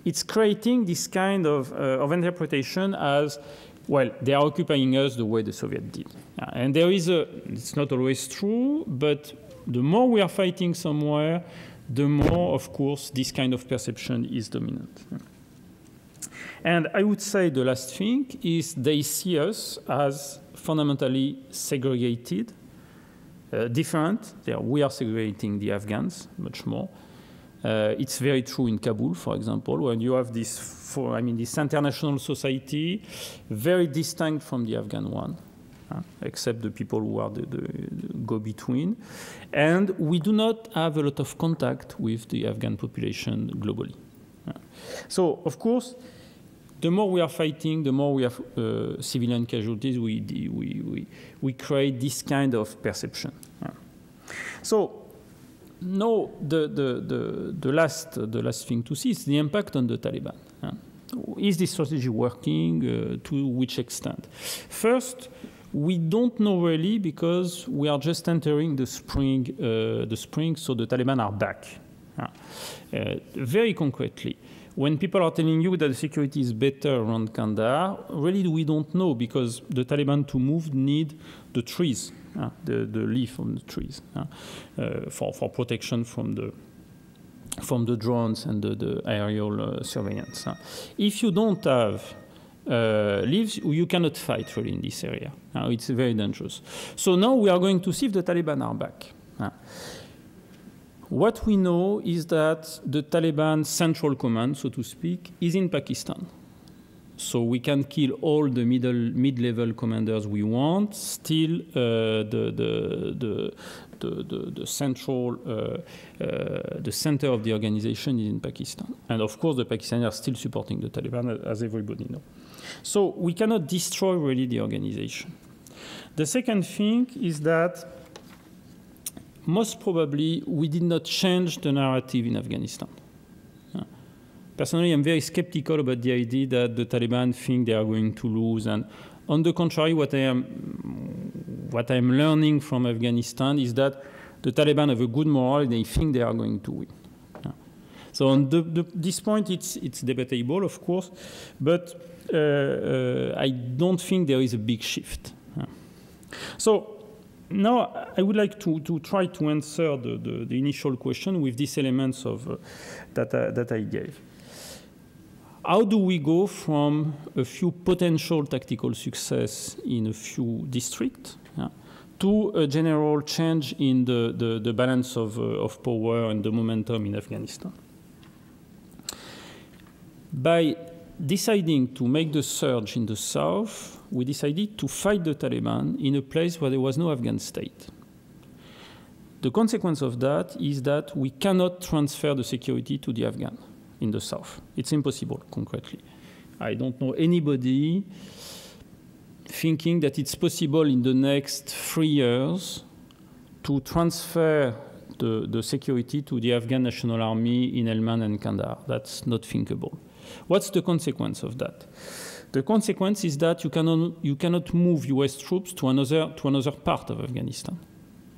it's creating this kind of, uh, of interpretation as, well, they are occupying us the way the Soviet did. And there is a, it's not always true, but the more we are fighting somewhere, the more, of course, this kind of perception is dominant. And I would say the last thing is they see us as fundamentally segregated, uh, different. Are, we are segregating the Afghans much more. Uh, it's very true in Kabul, for example, when you have this, for, I mean, this international society, very distinct from the Afghan one except the people who are the, the, the go-between. And we do not have a lot of contact with the Afghan population globally. So, of course, the more we are fighting, the more we have uh, civilian casualties, we, we, we, we create this kind of perception. So now the, the, the, the, last, the last thing to see is the impact on the Taliban. Is this strategy working? Uh, to which extent? First, we don't know really because we are just entering the spring, uh, the spring, so the Taliban are back. Uh, very concretely, when people are telling you that the security is better around Kandahar, really we don't know because the Taliban to move need the trees, uh, the, the leaf on the trees uh, uh, for, for protection from the from the drones and the, the aerial uh, surveillance. If you don't have uh, leaves, you cannot fight really in this area. it's very dangerous. So now we are going to see if the Taliban are back. What we know is that the Taliban central command, so to speak, is in Pakistan. So we can kill all the middle mid-level commanders we want. Still, uh, the, the, the, the, the, central, uh, uh, the center of the organization is in Pakistan. And of course, the Pakistanis are still supporting the Taliban, as everybody knows. So we cannot destroy really the organization. The second thing is that most probably we did not change the narrative in Afghanistan. Personally, I'm very skeptical about the idea that the Taliban think they are going to lose. And on the contrary, what I am, what I'm learning from Afghanistan is that the Taliban have a good morale. And they think they are going to win. So on the, the, this point, it's, it's debatable, of course, but uh, uh, I don't think there is a big shift. So now I would like to, to try to answer the, the, the initial question with these elements of, uh, that, uh, that I gave. How do we go from a few potential tactical success in a few districts yeah, to a general change in the, the, the balance of, uh, of power and the momentum in Afghanistan? By deciding to make the surge in the south, we decided to fight the Taliban in a place where there was no Afghan state. The consequence of that is that we cannot transfer the security to the Afghan in the south. It's impossible, concretely. I don't know anybody thinking that it's possible in the next three years to transfer the, the security to the Afghan National Army in Helmand and Kandahar. That's not thinkable. What's the consequence of that? The consequence is that you cannot, you cannot move US troops to another, to another part of Afghanistan.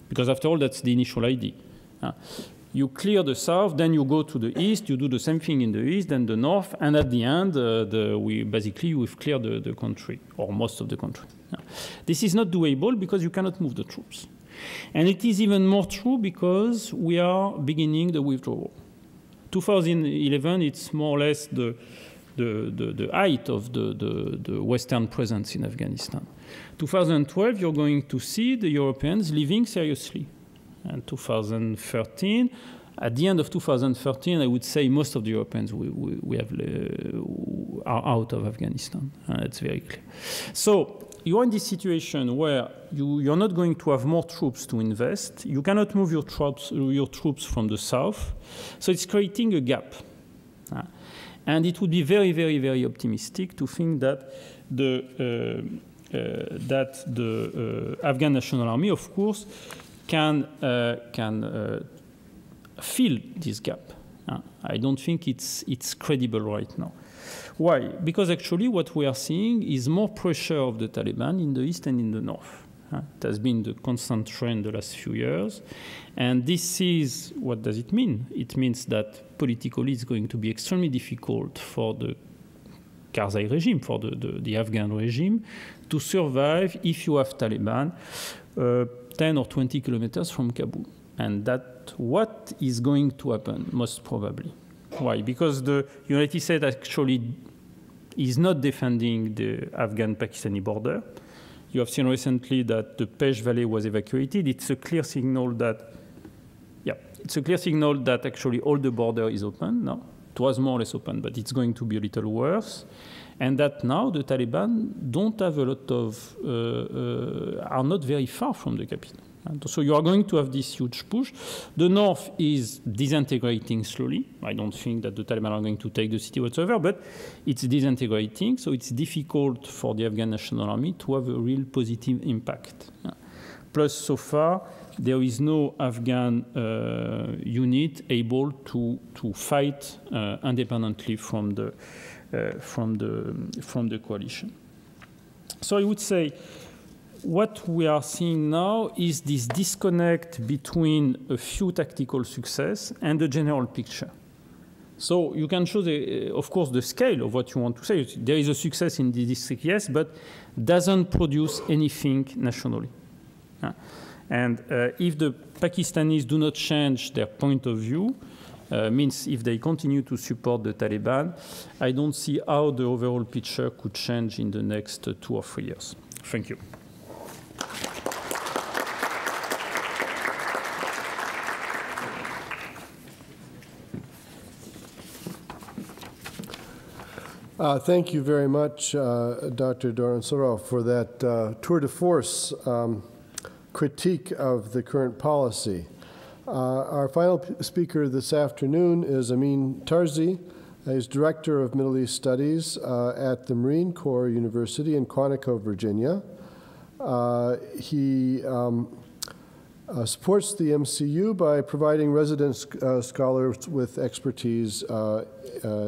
Because after all, that's the initial idea. You clear the south, then you go to the east, you do the same thing in the east, then the north, and at the end, uh, the, we basically we've cleared the, the, country, or most of the country. This is not doable because you cannot move the troops. And it is even more true because we are beginning the withdrawal. 2011, it's more or less the, the, the, the height of the, the, Western presence in Afghanistan. 2012, you're going to see the Europeans living seriously. And 2013, at the end of 2013, I would say most of the Europeans we, we, we have, uh, are out of Afghanistan. Uh, it's very clear. So you're in this situation where you, you're not going to have more troops to invest. You cannot move your troops, your troops from the south. So it's creating a gap. Uh, and it would be very, very, very optimistic to think that the, uh, uh, that the uh, Afghan National Army, of course, can, uh, can uh, fill this gap. I don't think it's, it's credible right now. Why? Because actually what we are seeing is more pressure of the Taliban in the east and in the north. It has been the constant trend the last few years. And this is, what does it mean? It means that politically it's going to be extremely difficult for the Karzai regime, for the, the, the Afghan regime, to survive if you have Taliban uh, 10 or 20 kilometers from Kabul. And that what is going to happen, most probably. Why? Because the United States actually is not defending the Afghan-Pakistani border. You have seen recently that the Pesh Valley was evacuated. It's a clear signal that, yeah, it's a clear signal that actually all the border is open now. It was more or less open, but it's going to be a little worse. And that now the Taliban don't have a lot of, uh, uh, are not very far from the capital. And so you are going to have this huge push. The north is disintegrating slowly. I don't think that the Taliban are going to take the city whatsoever, but it's disintegrating, so it's difficult for the Afghan National Army to have a real positive impact. Plus, so far, there is no Afghan uh, unit able to, to fight uh, independently from the, from, the, from the coalition. So I would say what we are seeing now is this disconnect between a few tactical success and the general picture. So you can show, the, of course, the scale of what you want to say. There is a success in the district, yes, but doesn't produce anything nationally. And uh, if the Pakistanis do not change their point of view, uh, means if they continue to support the Taliban, I don't see how the overall picture could change in the next uh, two or three years. Thank you. Uh, thank you very much, uh, Dr. Dorronsoro, for that uh, tour de force um, critique of the current policy. Uh, our final speaker this afternoon is Amin Tarzi. He's Director of Middle East Studies uh, at the Marine Corps University in Quantico, Virginia. Uh, he um, uh, supports the MCU by providing resident uh, scholars with expertise uh,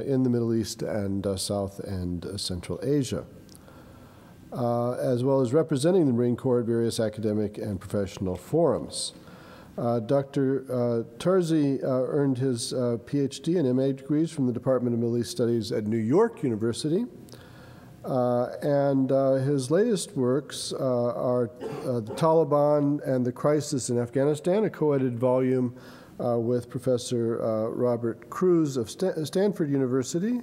in the Middle East and South and Central Asia. As well as representing the Marine Corps at various academic and professional forums. Uh, Dr. Uh, Tarzi earned his PhD and MA degrees from the Department of Middle East Studies at New York University uh, and uh, his latest works uh, are uh, The Taliban and the Crisis in Afghanistan, a co edited volume uh, with Professor uh, Robert Crews of St Stanford University,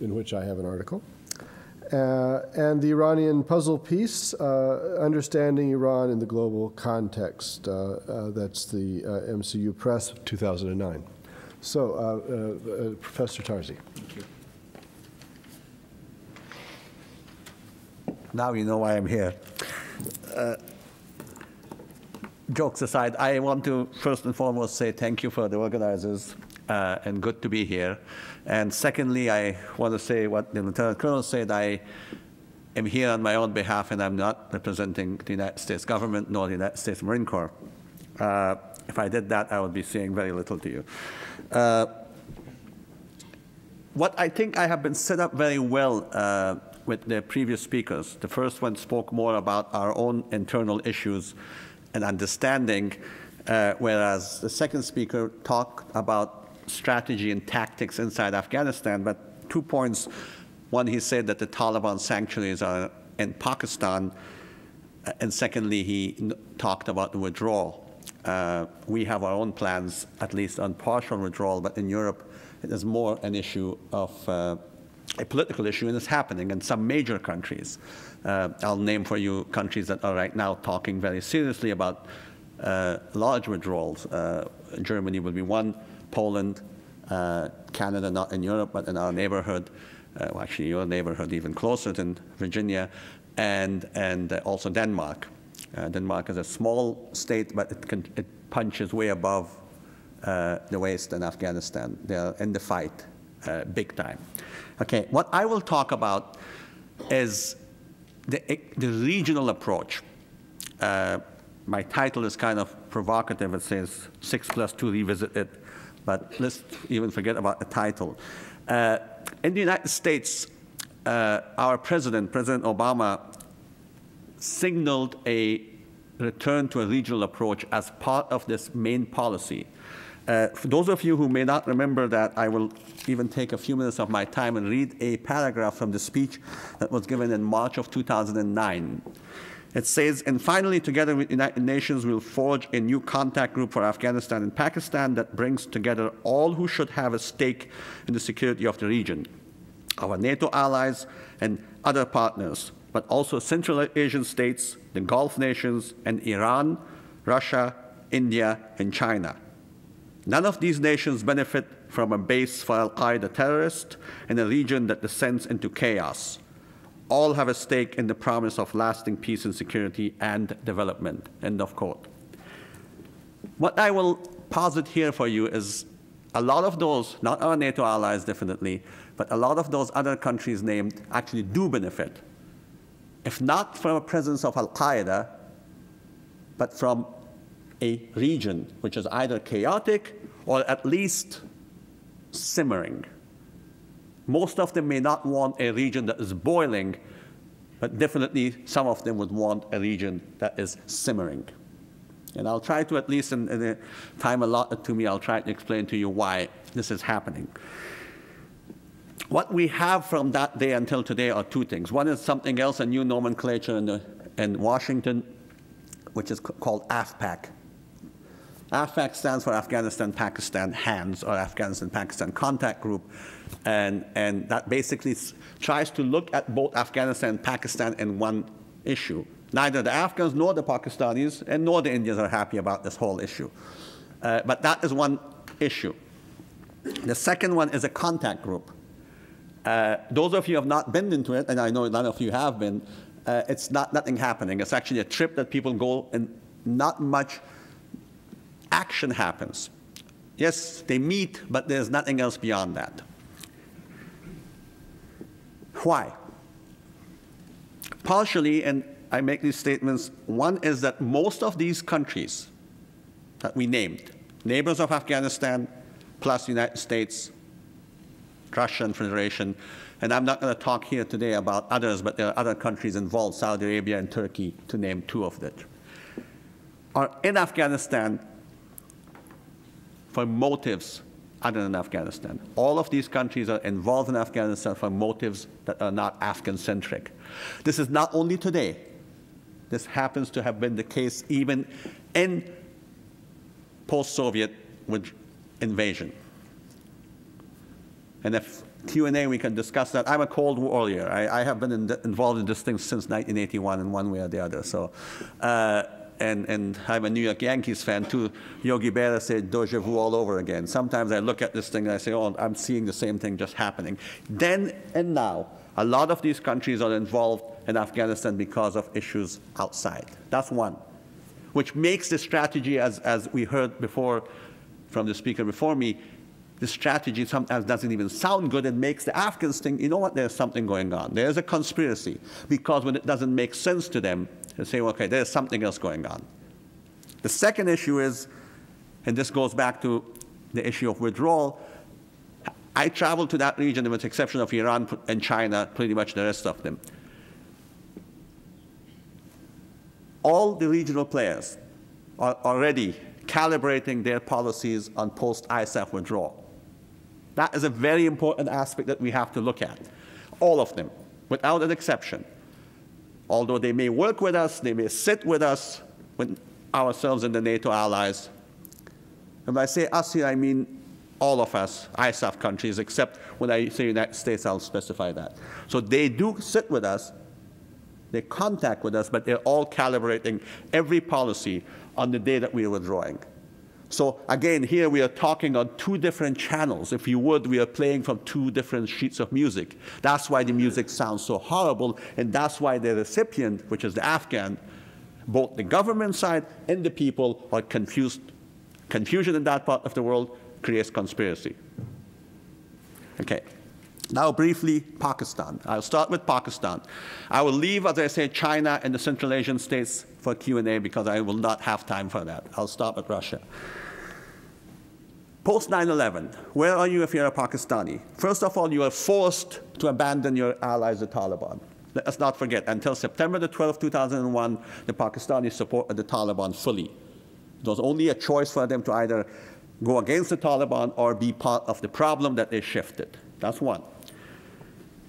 in which I have an article. Uh, and the Iranian puzzle piece, uh, Understanding Iran in the Global Context. Uh, that's the MCU Press, 2009. So, Professor Tarzi. Thank you. now you know why I'm here. Uh, jokes aside, I want to first and foremost say thank you for the organizers uh, and good to be here. And secondly, I want to say what the Lieutenant Colonel said. I am here on my own behalf and I'm not representing the United States government nor the United States Marine Corps. Uh, if I did that, I would be saying very little to you. Uh, what I think I have been set up very well uh, with the previous speakers. The first one spoke more about our own internal issues and understanding, uh, whereas the second speaker talked about strategy and tactics inside Afghanistan. But two points. One, he said that the Taliban sanctuaries are in Pakistan. Uh, and secondly, he talked about the withdrawal. Uh, we have our own plans, at least on partial withdrawal, but in Europe, it is more an issue of uh, a political issue, and it's happening in some major countries. Uh, I'll name for you countries that are right now talking very seriously about uh, large withdrawals. Uh, Germany will be one, Poland, uh, Canada, not in Europe, but in our neighborhood, uh, well, actually your neighborhood even closer than Virginia, and, and uh, also Denmark. Denmark is a small state, but it, can, it punches way above the waist in Afghanistan. They're in the fight big time. Okay, what I will talk about is the, the regional approach. Uh, my title is kind of provocative. It says six plus two revisit it, but let's even forget about the title. Uh, in the United States, uh, our president, President Obama, signaled a return to a regional approach as part of this main policy. Uh, for those of you who may not remember that, I will even take a few minutes of my time and read a paragraph from the speech that was given in March of 2009. It says, and finally, together with the United Nations, we'll forge a new contact group for Afghanistan and Pakistan that brings together all who should have a stake in the security of the region, our NATO allies and other partners, but also Central Asian states, the Gulf nations, and Iran, Russia, India, and China. None of these nations benefit from a base for Al Qaeda terrorists in a region that descends into chaos. All have a stake in the promise of lasting peace and security and development. End of quote. What I will posit here for you is a lot of those, not our NATO allies definitely, but a lot of those other countries named actually do benefit, if not from a presence of Al Qaeda, but from a region which is either chaotic or at least simmering. Most of them may not want a region that is boiling, but definitely some of them would want a region that is simmering. And I'll try to, at least in, in the time allotted to me, I'll try to explain to you why this is happening. What we have from that day until today are two things. One is something else, a new nomenclature in, the, in Washington, which is called AfPak. AfPak stands for Afghanistan Pakistan HANDS, or Afghanistan Pakistan Contact Group. And, and that basically tries to look at both Afghanistan and Pakistan in one issue. Neither the Afghans nor the Pakistanis and nor the Indians are happy about this whole issue. Uh, but that is one issue. The second one is a contact group. Uh, those of you have not been into it, and I know none of you have been, uh, it's not nothing happening. It's actually a trip that people go and not much action happens. Yes, they meet, but there's nothing else beyond that. Why? Partially, and I make these statements, one is that most of these countries that we named, neighbors of Afghanistan, plus the United States, Russian Federation, and I'm not going to talk here today about others, but there are other countries involved, Saudi Arabia and Turkey, to name two of them, are in Afghanistan for motives other than Afghanistan. All of these countries are involved in Afghanistan for motives that are not Afghan-centric. This is not only today. This happens to have been the case even in post-Soviet invasion. And if Q&A, we can discuss that. I'm a Cold Warrior. I, I have been in involved in this thing since 1981 in one way or the other. So uh, and, and I'm a New York Yankees fan too. Yogi Berra said deja vu all over again. Sometimes I look at this thing and I say, oh, I'm seeing the same thing just happening. Then and now, a lot of these countries are involved in Afghanistan because of issues outside. That's one, which makes the strategy, as, as we heard before from the speaker before me, the strategy sometimes doesn't even sound good and makes the Afghans think, you know what, there's something going on. There's a conspiracy. Because when it doesn't make sense to them, and say, okay, there's something else going on. The second issue is, and this goes back to the issue of withdrawal, I traveled to that region with the exception of Iran and China, pretty much the rest of them. All the regional players are already calibrating their policies on post-ISAF withdrawal. That is a very important aspect that we have to look at. All of them, without an exception although they may work with us, they may sit with us, with ourselves and the NATO allies. And when I say us here, I mean all of us, ISAF countries, except when I say United States, I'll specify that. So they do sit with us, they contact with us, but they're all calibrating every policy on the day that we are withdrawing. So again, here we are talking on two different channels. If you would, we are playing from two different sheets of music. That's why the music sounds so horrible, and that's why the recipient, which is the Afghan, both the government side and the people are confused. Confusion in that part of the world creates conspiracy. Okay. Now, briefly, Pakistan. I'll start with Pakistan. I will leave, as I say, China and the Central Asian states for Q&A because I will not have time for that. I'll start with Russia. Post 9-11, where are you if you're a Pakistani? First of all, you are forced to abandon your allies, the Taliban. Let us not forget, until September the 12th, 2001, the Pakistanis supported uh, the Taliban fully. It was only a choice for them to either go against the Taliban or be part of the problem that they shifted. That's one.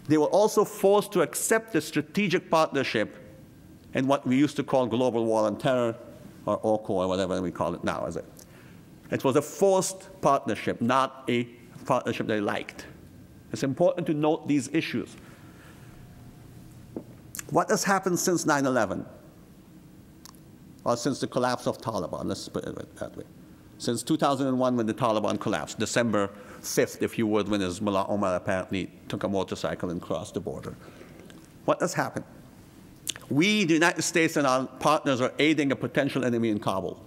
They were also forced to accept the strategic partnership in what we used to call global war on terror, or OCO, or whatever we call it now, is it? It was a forced partnership, not a partnership they liked. It's important to note these issues. What has happened since 9 11? Or since the collapse of Taliban, let's put it that way. Since 2001, when the Taliban collapsed, December 5th, if you would, when his Mullah Omar apparently took a motorcycle and crossed the border. What has happened? We, the United States and our partners, are aiding a potential enemy in Kabul.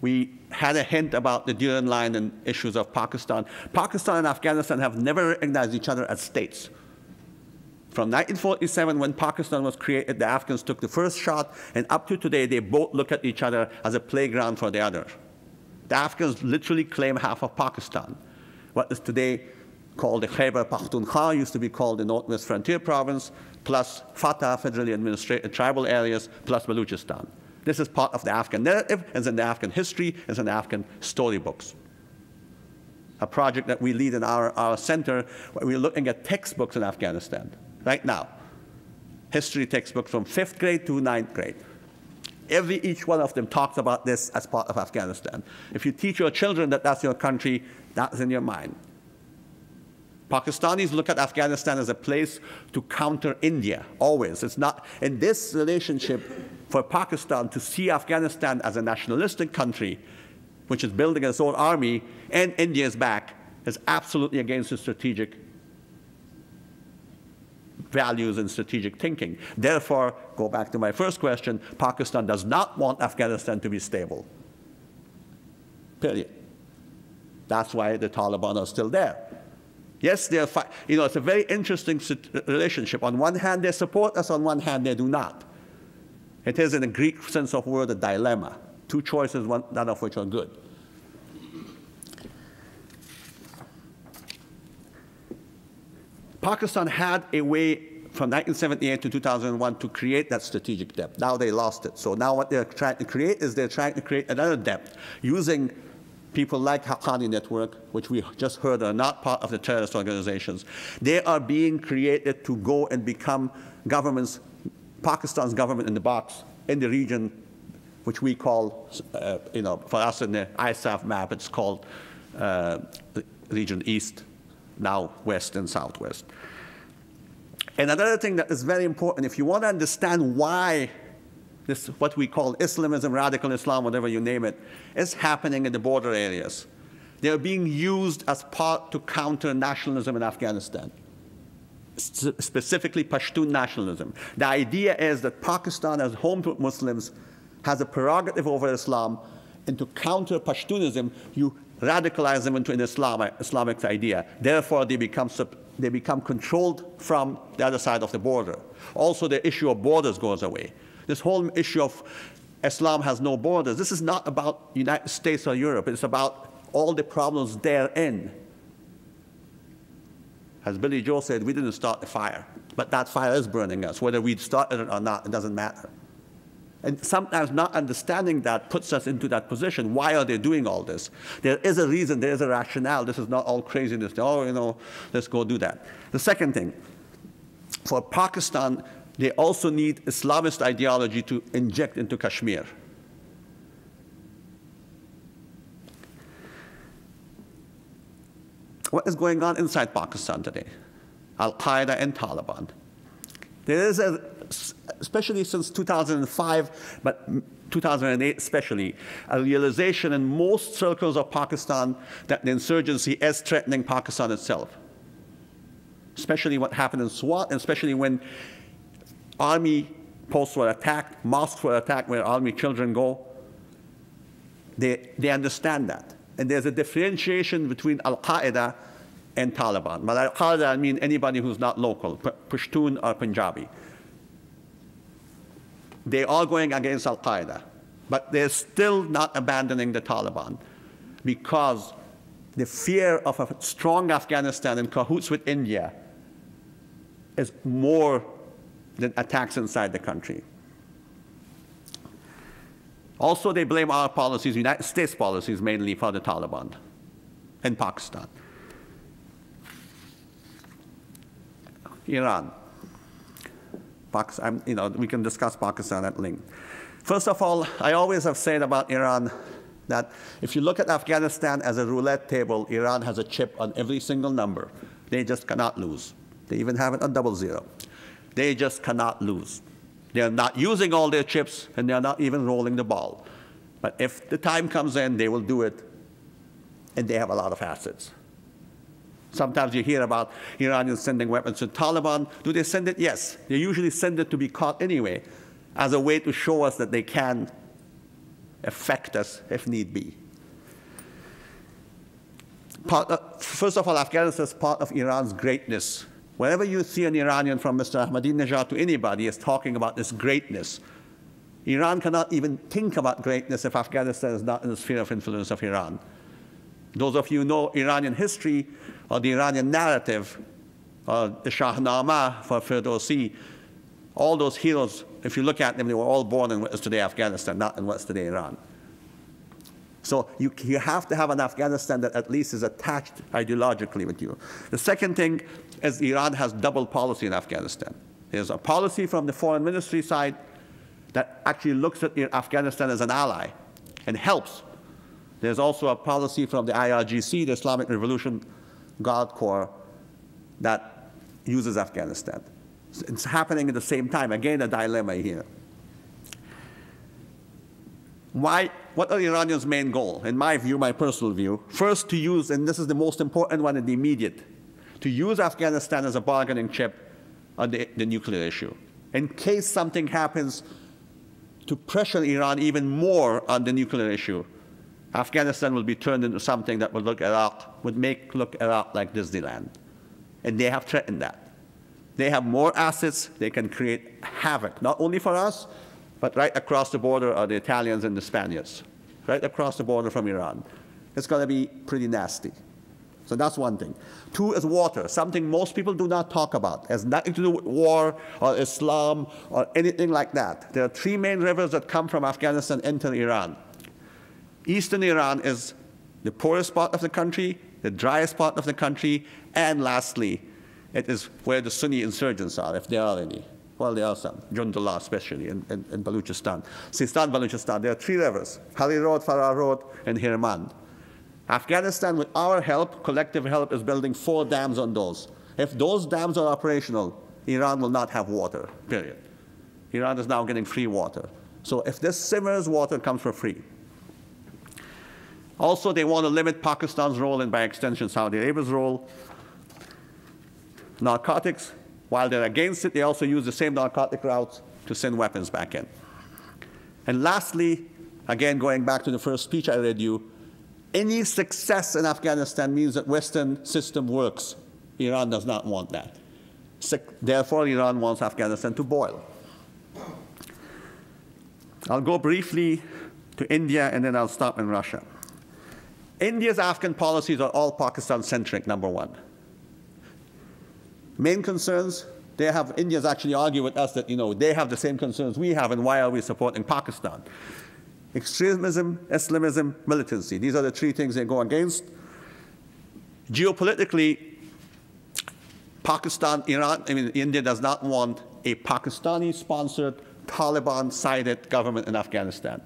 We had a hint about the Durand line and issues of Pakistan. Pakistan and Afghanistan have never recognized each other as states. From 1947, when Pakistan was created, the Afghans took the first shot, and up to today, they both look at each other as a playground for the other. The Afghans literally claim half of Pakistan. What is today called the Khyber Pakhtunkhwa used to be called the Northwest Frontier Province, plus FATA, federally administrated tribal areas, plus Baluchistan. This is part of the Afghan narrative, it's in the Afghan history, it's in the Afghan storybooks. A project that we lead in our, our center, where we're looking at textbooks in Afghanistan right now. History textbooks from fifth grade to ninth grade. Every each one of them talks about this as part of Afghanistan. If you teach your children that that's your country, that's in your mind. Pakistanis look at Afghanistan as a place to counter India, always. It's not in this relationship for Pakistan to see Afghanistan as a nationalistic country, which is building its own army, and India's back, is absolutely against the strategic values and strategic thinking. Therefore, go back to my first question, Pakistan does not want Afghanistan to be stable. Period. That's why the Taliban are still there. Yes, they're, you know, it's a very interesting relationship. On one hand, they support us, on one hand, they do not. It is, in the Greek sense of the word, a dilemma. Two choices, one, none of which are good. Pakistan had a way from 1978 to 2001 to create that strategic depth. Now they lost it. So now what they're trying to create is they're trying to create another depth using people like Haqqani Network, which we just heard are not part of the terrorist organizations. They are being created to go and become governments, Pakistan's government in the box in the region, which we call, uh, you know, for us in the ISAF map, it's called uh, region East, now West and Southwest. And another thing that is very important, if you want to understand why this what we call Islamism, radical Islam, whatever you name it, is happening in the border areas. They're being used as part to counter nationalism in Afghanistan, specifically Pashtun nationalism. The idea is that Pakistan, as home to Muslims, has a prerogative over Islam, and to counter Pashtunism, you radicalize them into an Islamic, Islamic idea. Therefore, they become, they become controlled from the other side of the border. Also, the issue of borders goes away. This whole issue of Islam has no borders. This is not about United States or Europe. It's about all the problems therein. As Billy Joel said, we didn't start the fire, but that fire is burning us. Whether we started it or not, it doesn't matter. And sometimes not understanding that puts us into that position. Why are they doing all this? There is a reason, there is a rationale. This is not all craziness. Oh, you know, let's go do that. The second thing, for Pakistan, they also need Islamist ideology to inject into Kashmir. What is going on inside Pakistan today? Al Qaeda and Taliban. There is a, especially since 2005, but 2008 especially, a realization in most circles of Pakistan that the insurgency is threatening Pakistan itself. Especially what happened in Swat, and especially when army posts were attacked, mosques were attacked where army children go. They, they understand that. And there's a differentiation between Al Qaeda and Taliban. By Al Qaeda, I mean anybody who's not local, Pashtun or Punjabi. They are going against Al Qaeda, but they're still not abandoning the Taliban because the fear of a strong Afghanistan in cahoots with India is more than attacks inside the country. Also, they blame our policies, United States policies, mainly for the Taliban and Pakistan. Iran. Pakistan, you know, we can discuss Pakistan at length. First of all, I always have said about Iran that if you look at Afghanistan as a roulette table, Iran has a chip on every single number. They just cannot lose. They even have it on double zero. They just cannot lose. They're not using all their chips, and they're not even rolling the ball. But if the time comes in, they will do it, and they have a lot of assets. Sometimes you hear about Iranians sending weapons to Taliban. Do they send it? Yes. They usually send it to be caught anyway, as a way to show us that they can affect us if need be. Part first of all, Afghanistan is part of Iran's greatness. Whenever you see an Iranian from Mr. Ahmadinejad to anybody is talking about this greatness, Iran cannot even think about greatness if Afghanistan is not in the sphere of influence of Iran. Those of you who know Iranian history or the Iranian narrative, or the Shahnameh for Ferdowsi, all those heroes, if you look at them, they were all born in what is today Afghanistan, not in what's today Iran. So you, you have to have an Afghanistan that at least is attached ideologically with you. The second thing is Iran has double policy in Afghanistan. There's a policy from the foreign ministry side that actually looks at Afghanistan as an ally and helps. There's also a policy from the IRGC, the Islamic Revolution Guard Corps, that uses Afghanistan. It's happening at the same time. Again, a dilemma here. Why, what are Iranians' main goal? In my view, my personal view, first to use, and this is the most important one in the immediate, to use Afghanistan as a bargaining chip on the, the nuclear issue. In case something happens to pressure Iran even more on the nuclear issue, Afghanistan will be turned into something that would look Iraq, would make look Iraq like Disneyland. And they have threatened that. They have more assets, they can create havoc, not only for us, but right across the border are the Italians and the Spaniards, right across the border from Iran. It's going to be pretty nasty. So that's one thing. Two is water, something most people do not talk about. It has nothing to do with war or Islam or anything like that. There are three main rivers that come from Afghanistan into Iran. Eastern Iran is the poorest part of the country, the driest part of the country, and lastly, it is where the Sunni insurgents are, if there are any. Well, there are some, Jundullah especially, in, in, in Balochistan. Sistan, Balochistan, there are three rivers, Hari Rod, Farah Rod, and Hirmand. Afghanistan, with our help, collective help, is building four dams on those. If those dams are operational, Iran will not have water, period. Iran is now getting free water. So if this simmers, water comes for free. Also, they want to limit Pakistan's role and by extension Saudi Arabia's role. Narcotics, while they're against it, they also use the same narcotic routes to send weapons back in. And lastly, again, going back to the first speech I read you, any success in Afghanistan means that Western system works. Iran does not want that. Therefore, Iran wants Afghanistan to boil. I'll go briefly to India and then I'll stop in Russia. India's Afghan policies are all Pakistan-centric, number one. Main concerns, they have, India's actually argued with us that, you know, they have the same concerns we have and why are we supporting Pakistan? extremism, Islamism, militancy. These are the three things they go against. Geopolitically, Pakistan, Iran, I mean, India does not want a Pakistani sponsored, Taliban sided government in Afghanistan.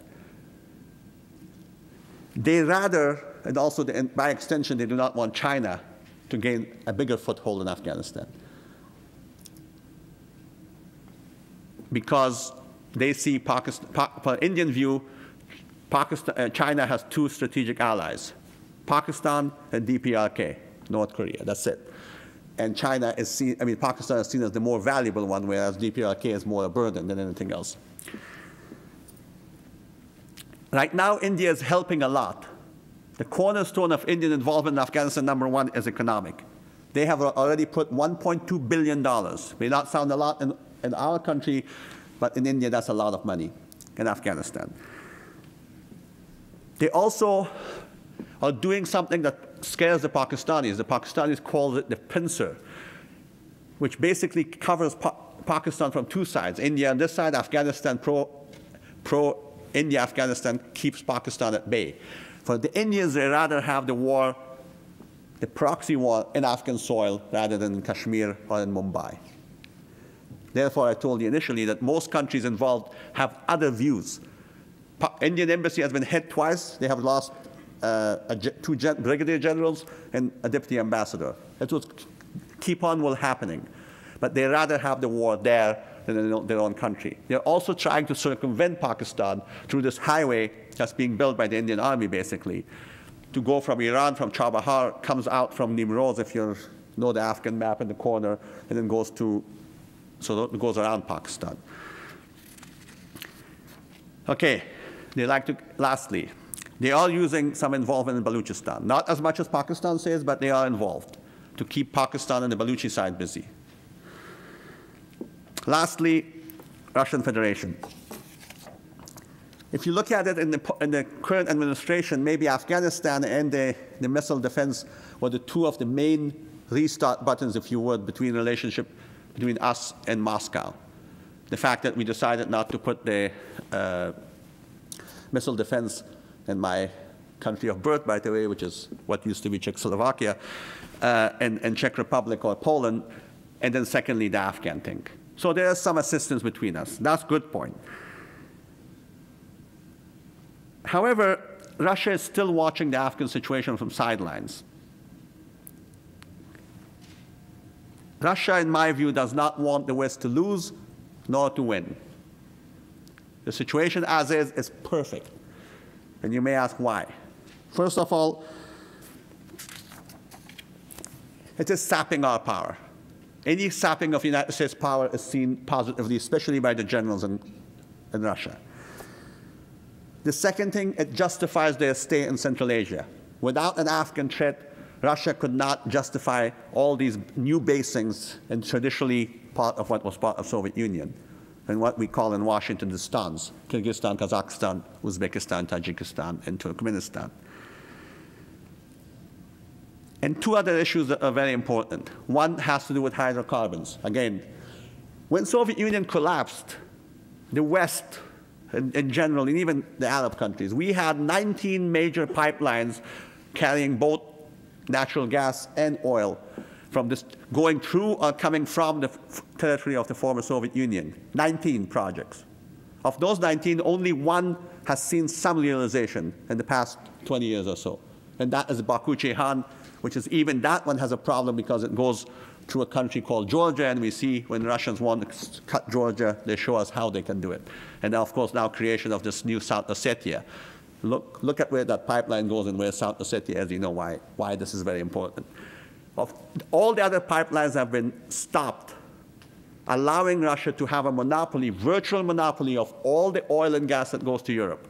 They rather, and also the, by extension, they do not want China to gain a bigger foothold in Afghanistan. Because they see Pakistan, pa, Indian view, Pakistan, uh, China has two strategic allies, Pakistan and DPRK, North Korea. That's it. And China is seen, I mean, Pakistan is seen as the more valuable one, whereas DPRK is more a burden than anything else. Right now, India is helping a lot. The cornerstone of Indian involvement in Afghanistan, number one, is economic. They have already put $1.2 billion. May not sound a lot in, in our country, but in India, that's a lot of money in Afghanistan. They also are doing something that scares the Pakistanis. The Pakistanis call it the pincer, which basically covers pa Pakistan from two sides. India on this side, Afghanistan pro, pro India, Afghanistan keeps Pakistan at bay. For the Indians, they rather have the war, the proxy war in Afghan soil rather than in Kashmir or in Mumbai. Therefore, I told you initially that most countries involved have other views Indian embassy has been hit twice. They have lost uh, two gen brigadier generals and a deputy ambassador. It will keep on will happening. But they rather have the war there than in their own country. They're also trying to circumvent Pakistan through this highway that's being built by the Indian army, basically, to go from Iran, from Chabahar, comes out from Nimroz, if you know the Afghan map in the corner, and then goes to, so it goes around Pakistan. Okay, they like to, lastly, they are using some involvement in Balochistan. Not as much as Pakistan says, but they are involved to keep Pakistan and the Baluchi side busy. Lastly, Russian Federation. If you look at it in the, in the current administration, maybe Afghanistan and the, the missile defense were the two of the main restart buttons, if you would, between relationship between us and Moscow. The fact that we decided not to put the uh, missile defense in my country of birth, by the way, which is what used to be Czechoslovakia, uh, and, and Czech Republic or Poland, and then secondly, the Afghan thing. So there is some assistance between us. That's a good point. However, Russia is still watching the Afghan situation from sidelines. Russia, in my view, does not want the West to lose nor to win. The situation as is is perfect. And you may ask why. First of all, it is sapping our power. Any sapping of United States power is seen positively, especially by the generals in, in Russia. The second thing, it justifies their stay in Central Asia. Without an Afghan threat, Russia could not justify all these new basings in traditionally part of what was part of Soviet Union and what we call in Washington the stans, Kyrgyzstan, Kazakhstan, Uzbekistan, Tajikistan, and Turkmenistan. And two other issues that are very important. One has to do with hydrocarbons. Again, when Soviet Union collapsed, the West in, in, general, and even the Arab countries, we had 19 major pipelines carrying both natural gas and oil from this, going through or coming from the territory of the former Soviet Union. 19 projects. Of those 19, only one has seen some realization in the past 20 years or so, and that is Baku Ceyhan, which is even that one has a problem because it goes through a country called Georgia, and we see when Russians want to cut Georgia, they show us how they can do it. And of course, now creation of this new South Ossetia. Look, look at where that pipeline goes and where South Ossetia is, you know why, why this is very important. Of, all the other pipelines have been stopped, allowing Russia to have a monopoly, virtual monopoly of all the oil and gas that goes to Europe.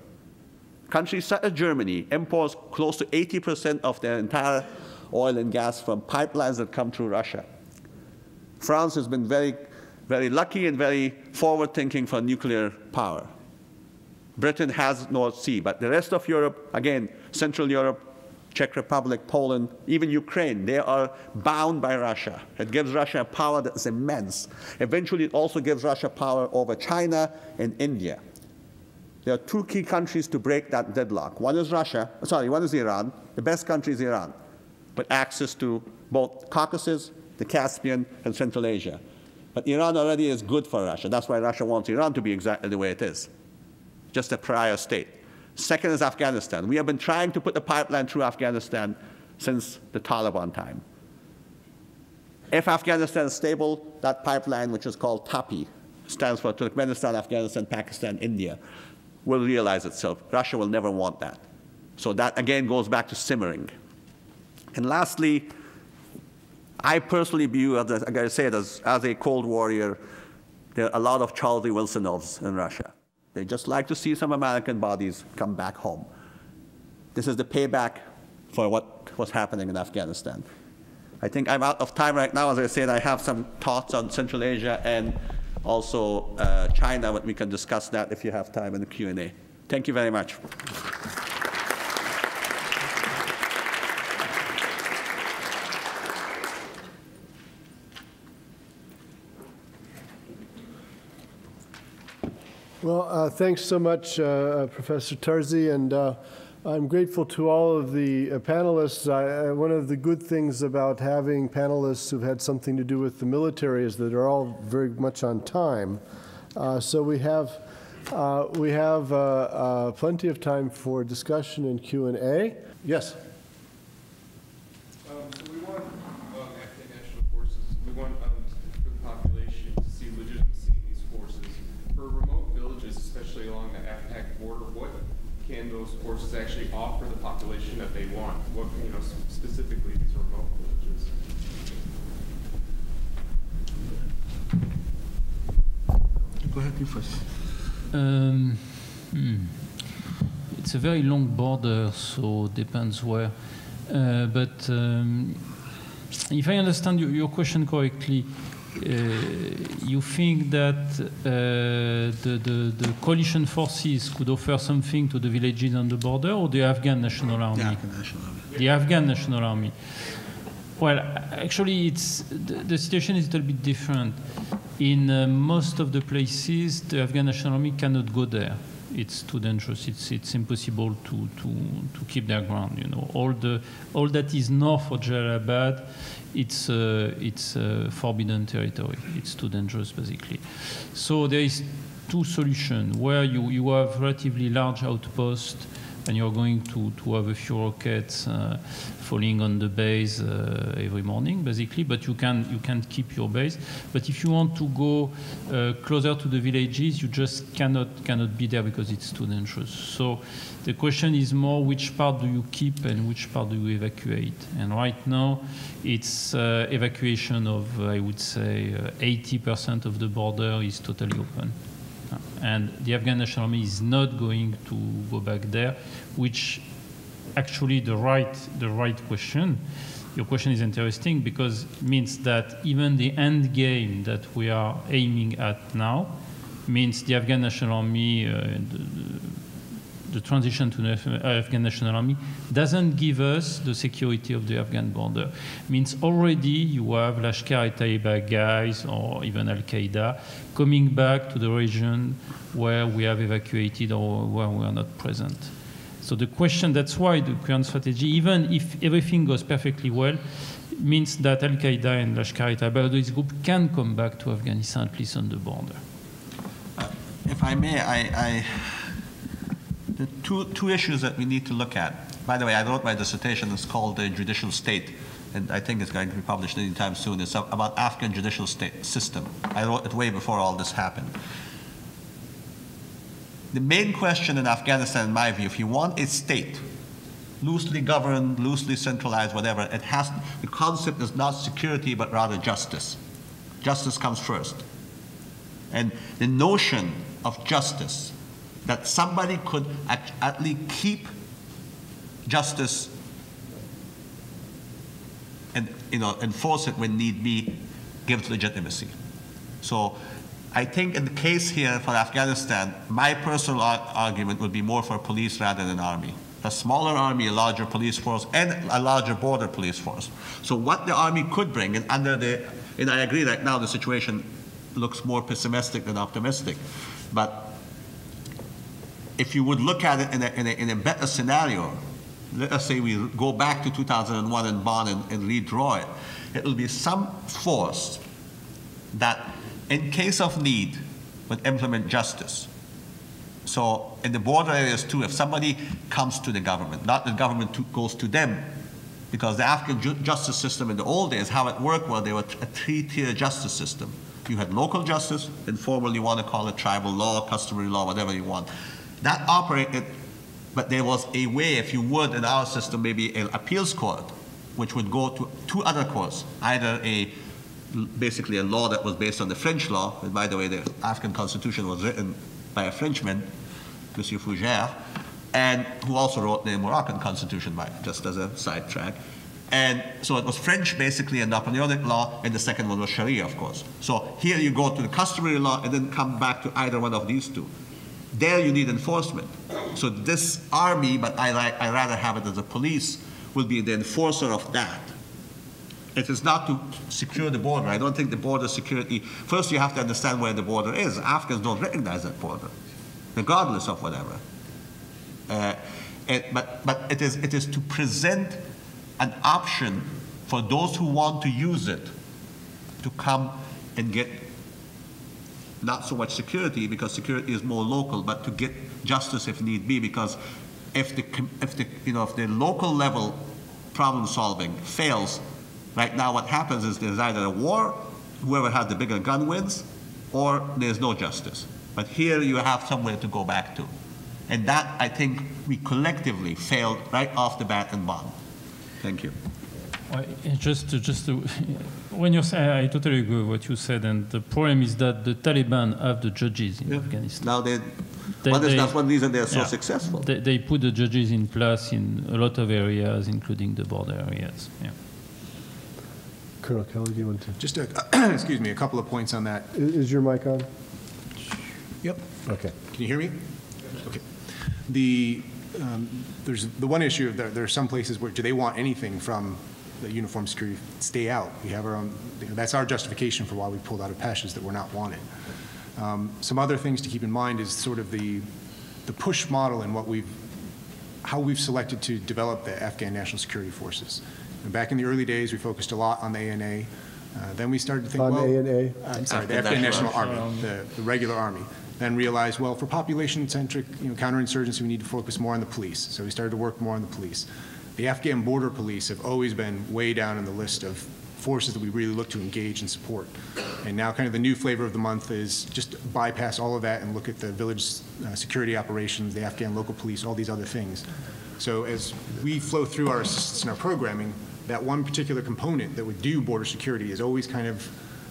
Countries such as Germany imports close to 80% of their entire oil and gas from pipelines that come through Russia. France has been very, very lucky and very forward thinking for nuclear power. Britain has North Sea, but the rest of Europe, again, Central Europe, Czech Republic, Poland, even Ukraine, they are bound by Russia. It gives Russia a power that is immense. Eventually, it also gives Russia power over China and India. There are two key countries to break that deadlock. One is Russia, sorry, one is Iran. The best country is Iran, but access to both Caucasus, the Caspian, and Central Asia. But Iran already is good for Russia. That's why Russia wants Iran to be exactly the way it is, just a prior state. Second is Afghanistan. We have been trying to put the pipeline through Afghanistan since the Taliban time. If Afghanistan is stable, that pipeline, which is called TAPI, stands for Turkmenistan, Afghanistan, Pakistan, India, will realize itself. Russia will never want that. So that again goes back to simmering. And lastly, I personally view, as I said, as, as a Cold Warrior, there are a lot of Charlie Wilsonovs in Russia. They just like to see some American bodies come back home. This is the payback for what was happening in Afghanistan. I think I'm out of time right now. As I said, I have some thoughts on Central Asia and also uh, China, but we can discuss that if you have time in the Q&A. Thank you very much. Well, uh, thanks so much, uh, uh Professor Tarzi, and uh, I'm grateful to all of the uh, panelists. I, one of the good things about having panelists who've had something to do with the military is that they're all very much on time. so we have we have plenty of time for discussion and Q and A. Yes. Forces actually offer the population that they want? What, you know, specifically these remote villages? Go ahead, you first. Um, hmm. it's a very long border, so depends where. Uh, but um, if I understand you, your question correctly, uh, you think that uh, the, the, the coalition forces could offer something to the villages on the border, or the Afghan National Army? The Afghan National Army. Well, actually, it's the, the situation is a little bit different. In uh, most of the places, the Afghan National Army cannot go there. It's too dangerous. It's it's impossible to to to keep their ground. You know, all the all that is north of Jalalabad, it's uh, it's uh, forbidden territory. It's too dangerous, basically. So there is two solutions where you you have relatively large outposts and you're going to, to have a few rockets uh, falling on the base uh, every morning, basically. But you can you can keep your base. But if you want to go uh, closer to the villages, you just cannot cannot be there because it's too dangerous. So the question is more which part do you keep and which part do you evacuate? And right now, it's uh, evacuation of I would say 80% of the border is totally open and the Afghan National Army is not going to go back there, which actually the right the right question. Your question is interesting because it means that even the end game that we are aiming at now means the Afghan National Army, uh, the, transition to the Afghan National Army doesn't give us the security of the Afghan border. Means already you have Lashkar-e-Taiba guys or even Al-Qaeda coming back to the region where we have evacuated or where we are not present. So the question, that's why the current strategy, even if everything goes perfectly well, means that Al-Qaeda and Lashkar-e-Taiba, this group can come back to Afghanistan, at least on the border. Uh, if I may, I, I the two, two issues that we need to look at. By the way, I wrote my dissertation. It's called the Judicial State, and I think it's going to be published anytime soon. It's about Afghan judicial state system. I wrote it way before all this happened. The main question in Afghanistan, in my view, if you want a state, loosely governed, loosely centralized, whatever, it has the concept is not security but rather justice. Justice comes first. And the notion of justice that somebody could actually keep justice and you know enforce it when need be gives legitimacy. So I think in the case here for Afghanistan, my personal argument would be more for police rather than army. A smaller army, a larger police force, and a larger border police force. So what the army could bring, and under the, and I agree right now the situation looks more pessimistic than optimistic, but if you would look at it in a, in a, in a better scenario, let us say we go back to 2001 and Bonn and, and redraw it, it will be some force that, in case of need, would implement justice. So in the border areas too, if somebody comes to the government, not the government to, goes to them, because the African ju justice system in the old days, how it worked was they were a three-tier justice system. You had local justice, informal, you want to call it tribal law, customary law, whatever you want. That operated, but there was a way, if you would, in our system, maybe an appeals court, which would go to two other courts, either a basically a law that was based on the French law, and by the way, the African constitution was written by a Frenchman, Monsieur Fougère, and who also wrote the Moroccan constitution, by, just as a sidetrack. And so it was French, basically, a Napoleonic law, and the second one was Sharia, of course. So here you go to the customary law and then come back to either one of these two. There you need enforcement. So this army, but I, like, I rather have it as a police, will be the enforcer of that. It is not to secure the border. I don't think the border security, first you have to understand where the border is. Afghans don't recognize that border, regardless of whatever. Uh, it, but but it, is, it is to present an option for those who want to use it to come and get not so much security because security is more local, but to get justice if need be. Because if the if the you know if the local level problem solving fails, right now what happens is there's either a war, whoever has the bigger gun wins, or there's no justice. But here you have somewhere to go back to. And that, I think, we collectively failed right off the bat in Bonn. Thank you. Well, just, just to, <laughs> when you say, I totally agree with what you said, and the problem is that the Taliban have the judges in yeah. Afghanistan. Now they, They- Well, that's, they- that's one reason they're so yeah. successful. They, they put the judges in place in a lot of areas, including the border areas. Yeah. Colonel Kelley, do you want to, Just a, <clears throat> excuse me, a couple of points on that. Is, is your mic on? Yep. Okay. Can you hear me? Okay. The, um, there's the one issue of there, there are some places where, do they want anything from the uniform security? Stay out. We have our own, you know, that's our justification for why we pulled out of PESH is that we're not wanted. Um, Some other things to keep in mind is sort of the, the push model and what we've, how we've selected to develop the Afghan National Security Forces. And back in the early days, we focused a lot on the ANA. Uh, Then we started to think, On well. ANA? I'm sorry, the Afghan Afghan National National Army, the, the regular army. Then realized, well, for population-centric, you know, counterinsurgency, we need to focus more on the police. So we started to work more on the police. The Afghan border police have always been way down in the list of forces that we really look to engage and support. And now kind of the new flavor of the month is just bypass all of that and look at the village uh, security operations, the Afghan local police, all these other things. So as we flow through our assistance and our programming, that one particular component that would do border security is always kind of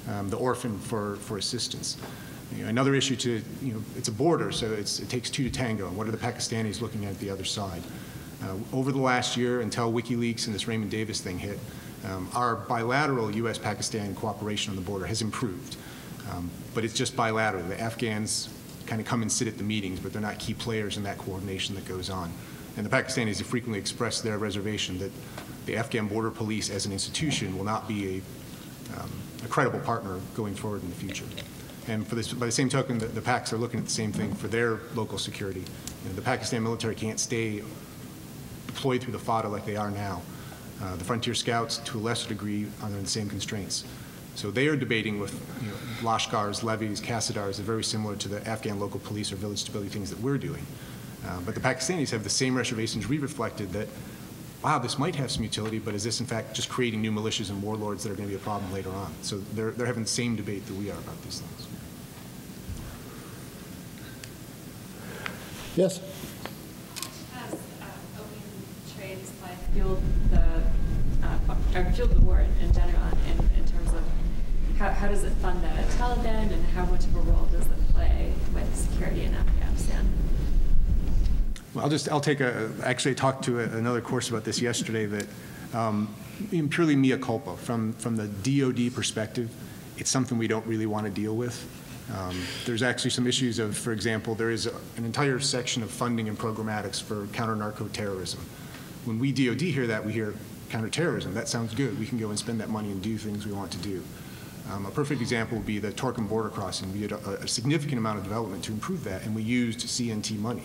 um, the orphan for, for assistance. You know, Another issue to, you know, it's a border, so it's, it takes two to tango, and what are the Pakistanis looking at the other side? Uh, Over the last year, until WikiLeaks and this Raymond Davis thing hit, um, our bilateral U.S.-Pakistan cooperation on the border has improved. Um, But it's just bilateral. The Afghans kind of come and sit at the meetings, but they're not key players in that coordination that goes on. And the Pakistanis have frequently expressed their reservation that the Afghan border police as an institution will not be a, um, a credible partner going forward in the future. And for this, by the same token, the, the Paks are looking at the same thing for their local security. You know, the Pakistan military can't stay deployed through the FATA like they are now. Uh, the Frontier Scouts, to a lesser degree, are under the same constraints. So they are debating with, you know, Lashkars, levies, Khassadars, are very similar to the Afghan local police or village stability things that we're doing. Uh, But the Pakistanis have the same reservations we reflected that, wow, this might have some utility, but is this in fact just creating new militias and warlords that are going to be a problem later on? So they're, they're having the same debate that we are about these things. Yes? Has uh, open trade and supply fueled the, uh, fueled the war in- general in, in terms of how, how does it fund the Taliban and how much of a role does it play with security in Afghanistan? Well, I'll just, I'll take a, actually talked to a- another course about this yesterday that, um, purely mea culpa, from, from the DOD perspective, it's something we don't really want to deal with. Um, There's actually some issues of, for example, there is a- an entire section of funding and programmatics for counter-narco-terrorism. When we DOD hear that, we hear counterterrorism. That sounds good. We can go and spend that money and do things we want to do. Um, A perfect example would be the Torkham border crossing. We had a a significant amount of development to improve that, and we used CNT money.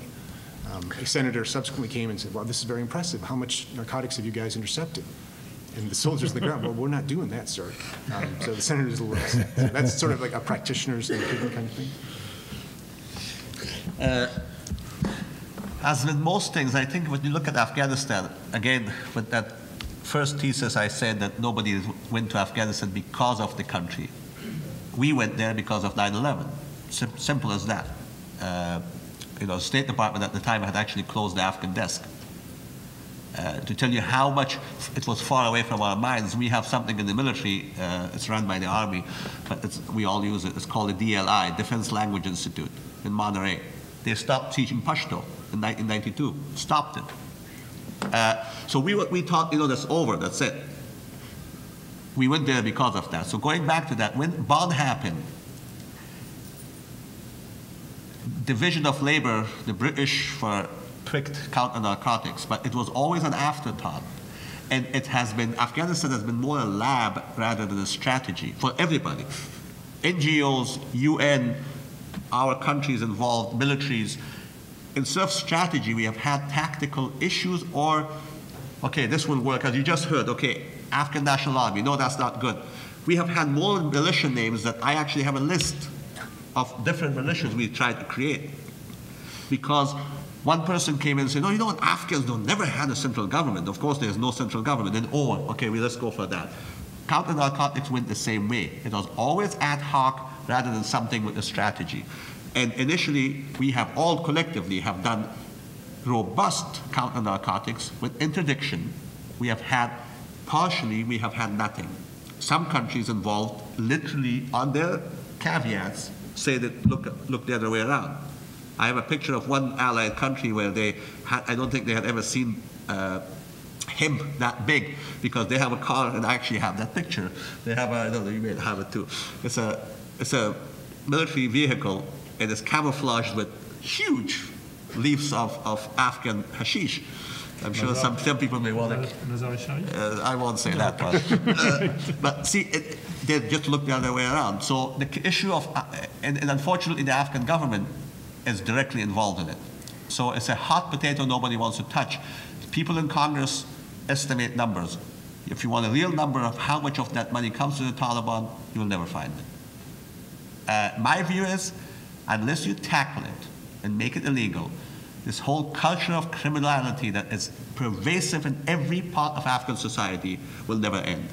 Um, A senator subsequently came and said, well, this is very impressive. How much narcotics have you guys intercepted? And the soldiers on the ground, well, we're not doing that, sir. Um, So the senator's a little upset. So That's sort of like a practitioner's kind of thing. As with most things, I think when you look at Afghanistan, again, with that first thesis I said that nobody went to Afghanistan because of the country. We went there because of 9-11. Sim- simple as that. Uh, you know, State Department at the time had actually closed the Afghan desk. Uh, to tell you how much it was far away from our minds, we have something in the military, uh, it's run by the Army, but we all use it. It's called the DLI, Defense Language Institute, in Monterey. They stopped teaching Pashto in 1992, stopped it. Uh, so we, we thought, you know, that's over, that's it. We went there because of that. So going back to that, when Bonn happened, division of labor, the British for pricked counter narcotics, but it was always an afterthought. And it has been, Afghanistan has been more a lab rather than a strategy for everybody. NGOs, UN, our countries involved, militaries. Instead of strategy, we have had tactical issues or, okay, this will work, as you just heard, okay, Afghan National Army, no, that's not good. We have had more militia names that I actually have a list of different militias we tried to create. Because one person came in and said, no, you know what, Afghans don't never had a central government. Of course, there's no central government. Then, oh, okay, well, let's go for that. Counter narcotics went the same way. It was always ad hoc rather than something with a strategy. And initially, we have all collectively have done robust counter narcotics with interdiction. We have had, partially, we have had nothing. Some countries involved literally on their caveats say that look, look the other way around. I have a picture of one allied country where they had, I don't think they had ever seen uh, him that big because they have a car and I actually have that picture. They have a, I don't know, you may have it too. It's a, it's a military vehicle and it's camouflaged with huge leaves of, of Afghan hashish. I'm sure some, some people may want to uh, I won't say that part. <laughs> Uh, but see, it, they just look the other way around. So the issue of, uh, and, and unfortunately, the Afghan government is directly involved in it. So it's a hot potato nobody wants to touch. People in Congress estimate numbers. If you want a real number of how much of that money comes to the Taliban, you will never find it. Uh, my view is, unless you tackle it and make it illegal, this whole culture of criminality that is pervasive in every part of Afghan society will never end.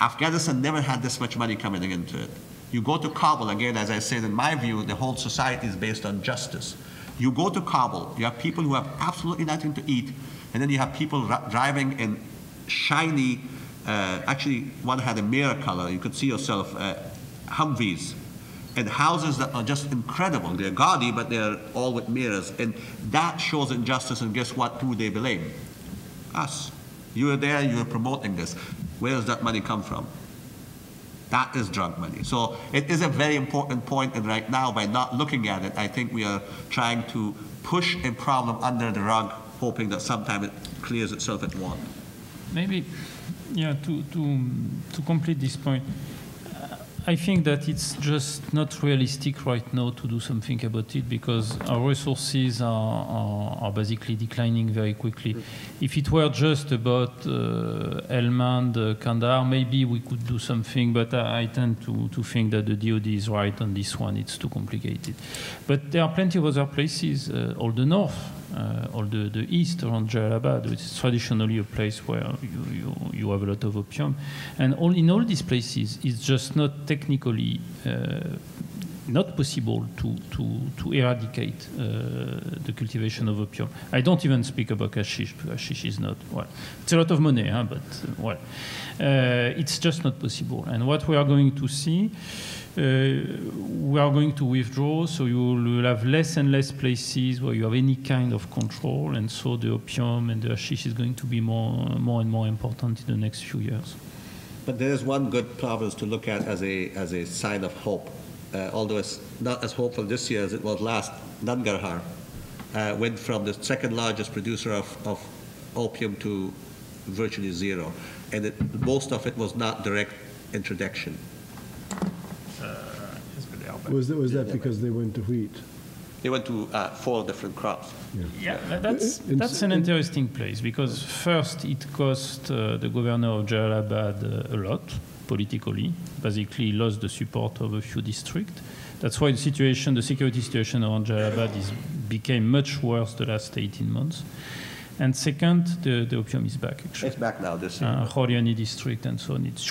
Afghanistan never had this much money coming into it. You go to Kabul, again, as I said, in my view, the whole society is based on justice. You go to Kabul, you have people who have absolutely nothing to eat, and then you have people ri- driving in shiny, uh, actually, one had a mirror color, you could see yourself, uh, Humvees, and houses that are just incredible. They're gaudy, but they're all with mirrors. And that shows injustice, and guess what? Who they blame? Us. You were there, you were promoting this. Where does that money come from? That is drug money. So it is a very important point, and right now, by not looking at it, I think we are trying to push a problem under the rug, hoping that sometime it clears itself at one. Maybe, yeah, to, to, to complete this point, I think that it's just not realistic right now to do something about it because our resources are, are, are basically declining very quickly. If it were just about uh, Helmand, uh, Kandahar, maybe we could do something, but I, I tend to, to think that the DoD is right on this one. It's too complicated. But there are plenty of other places, uh, all the north, uh, all the, the east around Jalalabad, which is traditionally a place where you, you, you have a lot of opium. And all, in all these places, it's just not technically uh, not possible to, to, to eradicate uh, the cultivation of opium. I don't even speak about hashish, because hashish is not, well, it's a lot of money, huh, but, uh, well, uh, it's just not possible. And what we are going to see we are going to withdraw, so you will have less and less places where you have any kind of control, and so the opium and the hashish is going to be more, more and more important in the next few years. But there is one good province to look at as a, as a sign of hope, uh, although it's not as hopeful this year as it was last. Nangarhar uh, went from the second largest producer of, of opium to virtually zero, and it, most of it was not direct interdiction. Was that, was that because they went to wheat? They went to uh, four different crops. Yeah, tha- that's, that's an interesting place because first it cost uh, the governor of Jalalabad uh, a lot politically. Basically, lost the support of a few districts. That's why the situation, the security situation around Jalalabad is, became much worse the last 18 months. And second, the, the opium is back actually. It's back now this year. Uh, Khogyani district and so on. It's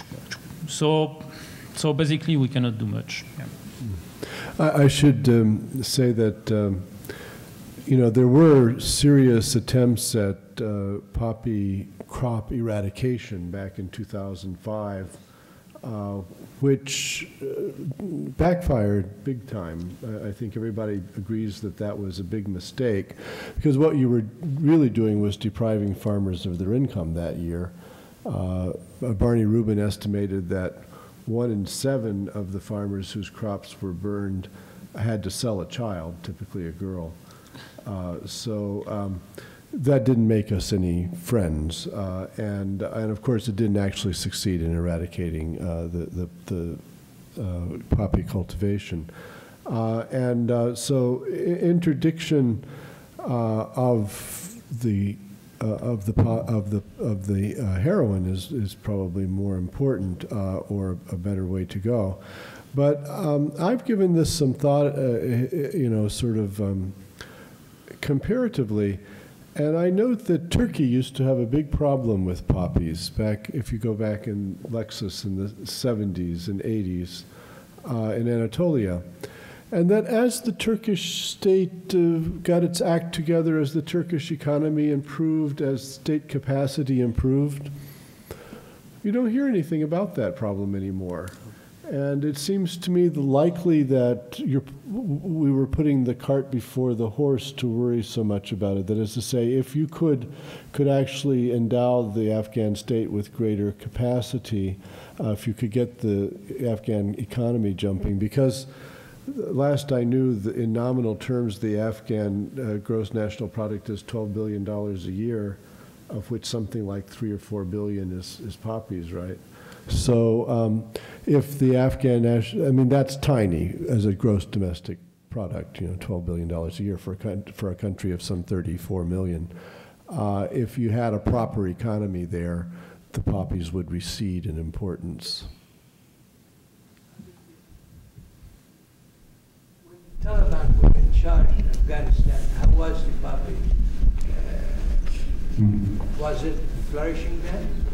so, so basically we cannot do much. Yeah. I, I should um, say that, um, you know, there were serious attempts at uh, poppy crop eradication back in 2005, uh, which uh, backfired big time. I, I think everybody agrees that that was a big mistake, because what you were really doing was depriving farmers of their income that year. Uh, Barney Rubin estimated that one in seven of the farmers whose crops were burned had to sell a child, typically a girl. Uh, so um, that didn't make us any friends, uh, and and of course it didn't actually succeed in eradicating uh, the the, the uh, poppy cultivation, uh, and uh, so interdiction of the uh, of the of the of the uh, heroin is is probably more important uh, or a better way to go. But um, I've given this some thought, uh, you know, sort of um, comparatively, and I note that Turkey used to have a big problem with poppies back, if you go back in Lexus in the 70s and 80s uh, in Anatolia. And that as the Turkish state uh, got its act together, as the Turkish economy improved, as state capacity improved, you don't hear anything about that problem anymore. And it seems to me the likely that we were putting the cart before the horse to worry so much about it. That is to say, if you could, could actually endow the Afghan state with greater capacity, uh, if you could get the Afghan economy jumping, because last I knew, in nominal terms, the Afghan uh, gross national product is $12 billion a year, of which something like 3 or 4 billion is, is poppies, right? So um, if the Afghan national, I mean, that's tiny as a gross domestic product, you know, $12 billion a year for a, for a country of some 34 million. Uh, If you had a proper economy there, the poppies would recede in importance. Taliban were in charge in Afghanistan, how was the public? uh, Was it flourishing then?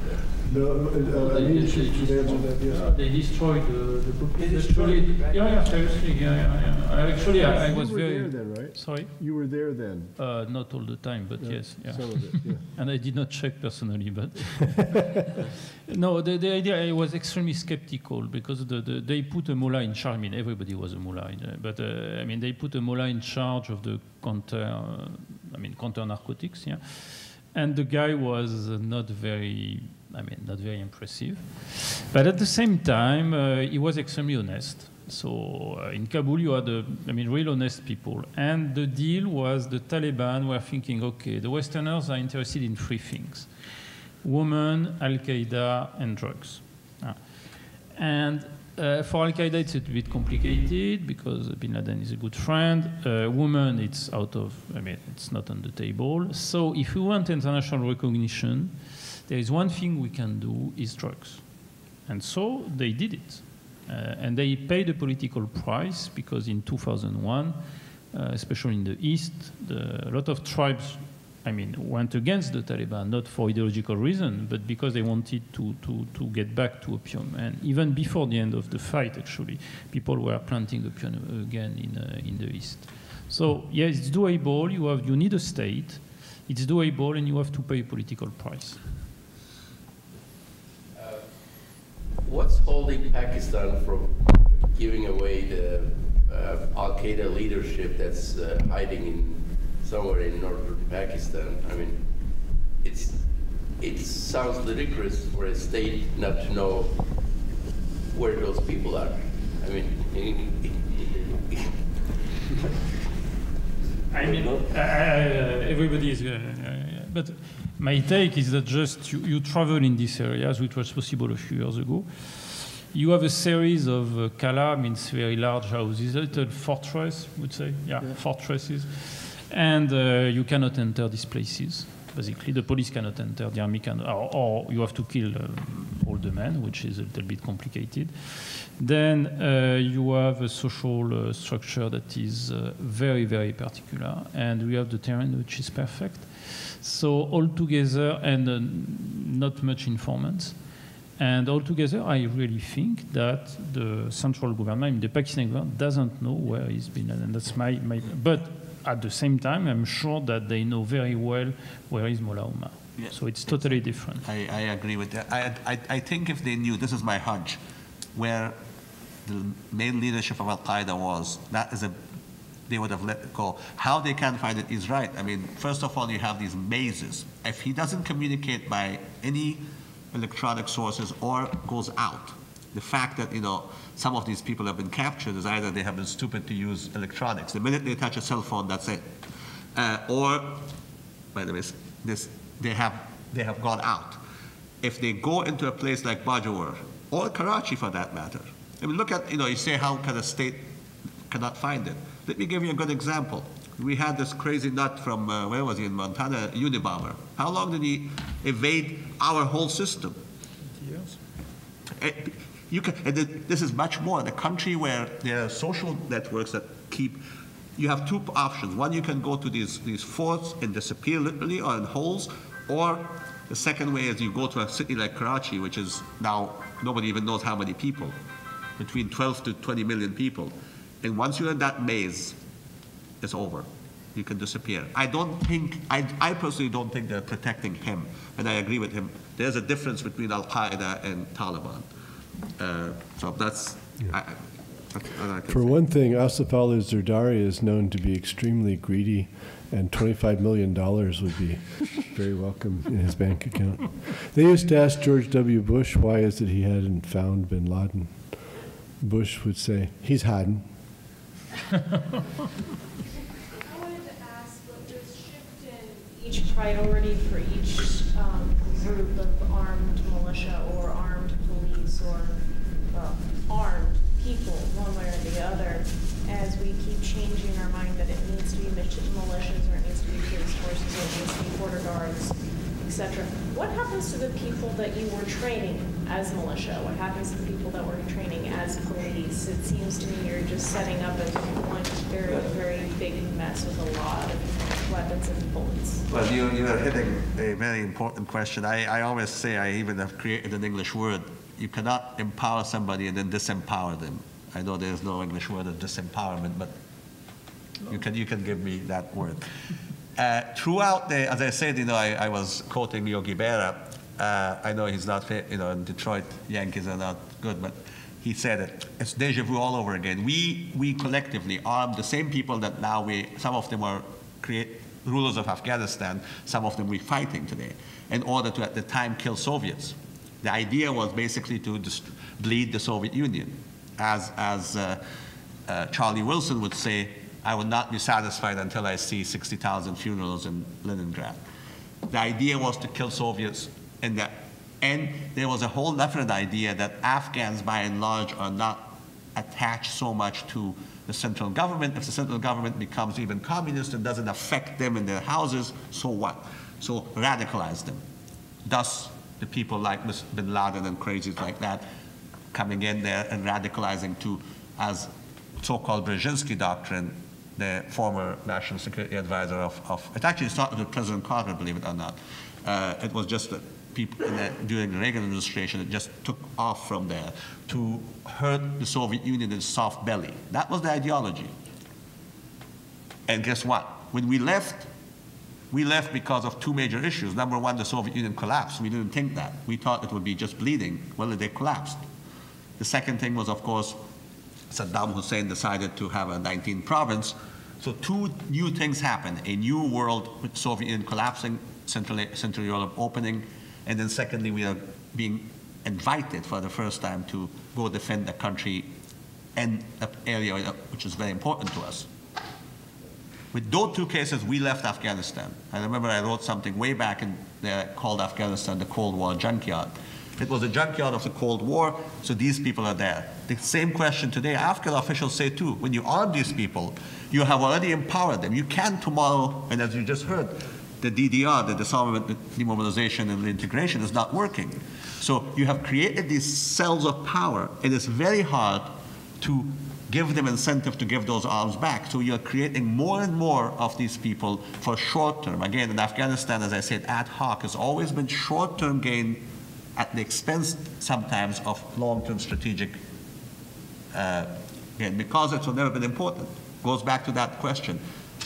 No, uh, They- they- should should they destroyed- that, yes. yeah, They destroyed the, the book. They Actually, destroyed it, right? yeah, yeah, seriously, yeah, yeah, yeah. I- Actually, I, I was You were very. there then, right? Sorry? You were there then? Uh, not all the time, but yes, yeah. Some of it, yeah. <laughs> And I did not check personally, but <laughs> no, the, the idea I was extremely skeptical because the, the, they put a mullah in charge. I mean, everybody was a mullah, uh, but uh, I mean, they put a mullah in charge of the counter, uh, I mean, counter narcotics, yeah. And the guy was uh, not very, I mean, not very impressive. But at the same time, uh, he was extremely honest. So uh, in Kabul, you had, uh, I mean, real honest people. And the deal was the Taliban were thinking, okay, the Westerners are interested in three things: women, Al Qaeda, and drugs. Ah. And uh, for Al Qaeda, it's a bit complicated because Bin Laden is a good friend. Uh, women, it's out of, I mean, it's not on the table. So if we want international recognition, there is one thing we can do is drugs. And so they did it. Uh, and they paid a political price because in 2001, uh, especially in the East, the, a lot of tribes, I mean, went against the Taliban, not for ideological reason, but because they wanted to, to, to get back to opium. And even before the end of the fight, actually, people were planting opium again in, uh, in the East. So, yes, it's doable. You, have, you need a state. It's doable, and you have to pay a political price. What's holding Pakistan from giving away the uh, Al Qaeda leadership that's uh, hiding in somewhere in northern Pakistan? I mean, it's it sounds ludicrous for a state not to know where those people are. I mean, <laughs> I mean, uh, everybody is. Uh, uh, but my take is that just you, you travel in these areas, which was possible a few years ago. You have a series of uh, kala, means very large houses, little fortress, would say, yeah, fortresses, and uh, you cannot enter these places. Basically, the police cannot enter, the army cannot, or, or you have to kill uh, all the men, which is a little bit complicated. Then uh, you have a social uh, structure that is uh, very, very particular, and we have the terrain which is perfect. So altogether, and uh, not much informants, and altogether, I really think that the central government, the Pakistani government, doesn't know where he's been, and that's my, my. But at the same time, I'm sure that they know very well where is Mullah Omar. Yeah. So it's totally different. I, I agree with that. I, I, I think if they knew, this is my hunch, where the main leadership of Al Qaeda was, that is a, they would have let go. How they can find it is right. I mean, first of all, you have these mazes. If he doesn't communicate by any electronic sources or goes out, the fact that, you know, some of these people have been captured is either they have been stupid to use electronics. The minute they touch a cell phone, that's it. Uh, or, by the way, this, they, have, they have gone out. If they go into a place like Bajaur, or Karachi for that matter, I mean, look at, you know, you say how can a state cannot find it. Let me give you a good example. We had this crazy nut from, uh, where was he, in Montana, Unabomber. How long did he evade our whole system? Years. Eh, You can, this is much more. In a country where there are social networks that keep, you have two options. One, you can go to these, these forts and disappear literally or in holes, or the second way is you go to a city like Karachi, which is now, nobody even knows how many people, between 12 to 20 million people. And once you're in that maze, it's over. You can disappear. I don't think, I, I personally don't think they're protecting him, and I agree with him. There's a difference between Al Qaeda and Taliban. Uh, so that's I- I- that's all I can For say. one thing, Asif Ali Zardari is known to be extremely greedy, and $25 million would be very welcome in his bank account. They used to ask George W. Bush why is it he hadn't found bin Laden. Bush would say, he's hiding. Each priority for each um, group of armed militia or armed police? Or uh, armed people, one way or the other, as we keep changing our mind that it needs to be militias or it needs to be police forces or it needs to be border guards, et cetera. What happens to the people that you were training as militia? What happens to the people that were training as police? It seems to me you're just setting up as one very, very big mess with a lot of weapons and bullets. Well, you, you are hitting a very important question. I, I always say, I even have created an English word. You cannot empower somebody and then disempower them. I know there's no English word of disempowerment, but you can, you can give me that word. Uh, throughout the, as I said, you know, I, I was quoting Yogi Berra. Uh, I know he's not, you know, in Detroit, Yankees are not good, but he said it. It's deja vu all over again. We, we collectively armed the same people that now we, some of them are create, rulers of Afghanistan, some of them we're fighting today, in order to, at the time, kill Soviets. The idea was basically to bleed the Soviet Union. As, as uh, uh, Charlie Wilson would say, I will not be satisfied until I see 60,000 funerals in Leningrad. The idea was to kill Soviets in that. And there was a whole different idea that Afghans, by and large, are not attached so much to the central government. If the central government becomes even communist and doesn't affect them in their houses, so what? So radicalize them. Thus, the people like bin Laden and crazies like that coming in there and radicalizing to, as so-called Brzezinski doctrine, the former national security advisor of, of it actually started with President Carter, believe it or not. Uh, it was just that people during the Reagan administration, it just took off from there to hurt the Soviet Union in soft belly. That was the ideology. And guess what? When we left, we left because of two major issues. Number one, the Soviet Union collapsed. We didn't think that. We thought it would be just bleeding. Well, they collapsed. The second thing was, of course, Saddam Hussein decided to have a 19 province. So two new things happened. A new world with Soviet Union collapsing, Central, Central Europe opening, and then secondly, we are being invited for the first time to go defend a country and an area which is very important to us. With those two cases, we left Afghanistan. I remember I wrote something way back in there called Afghanistan the Cold War junkyard. It was a junkyard of the Cold War, so these people are there. The same question today, Afghan officials say too, when you arm these people, you have already empowered them. You can tomorrow, and as you just heard, the DDR, the disarmament, demobilization, and integration is not working. So you have created these cells of power, it's very hard to give them incentive to give those arms back. So you're creating more and more of these people for short term. Again, in Afghanistan, as I said, ad hoc has always been short term gain at the expense sometimes of long term strategic uh, gain because it's never been important. Goes back to that question.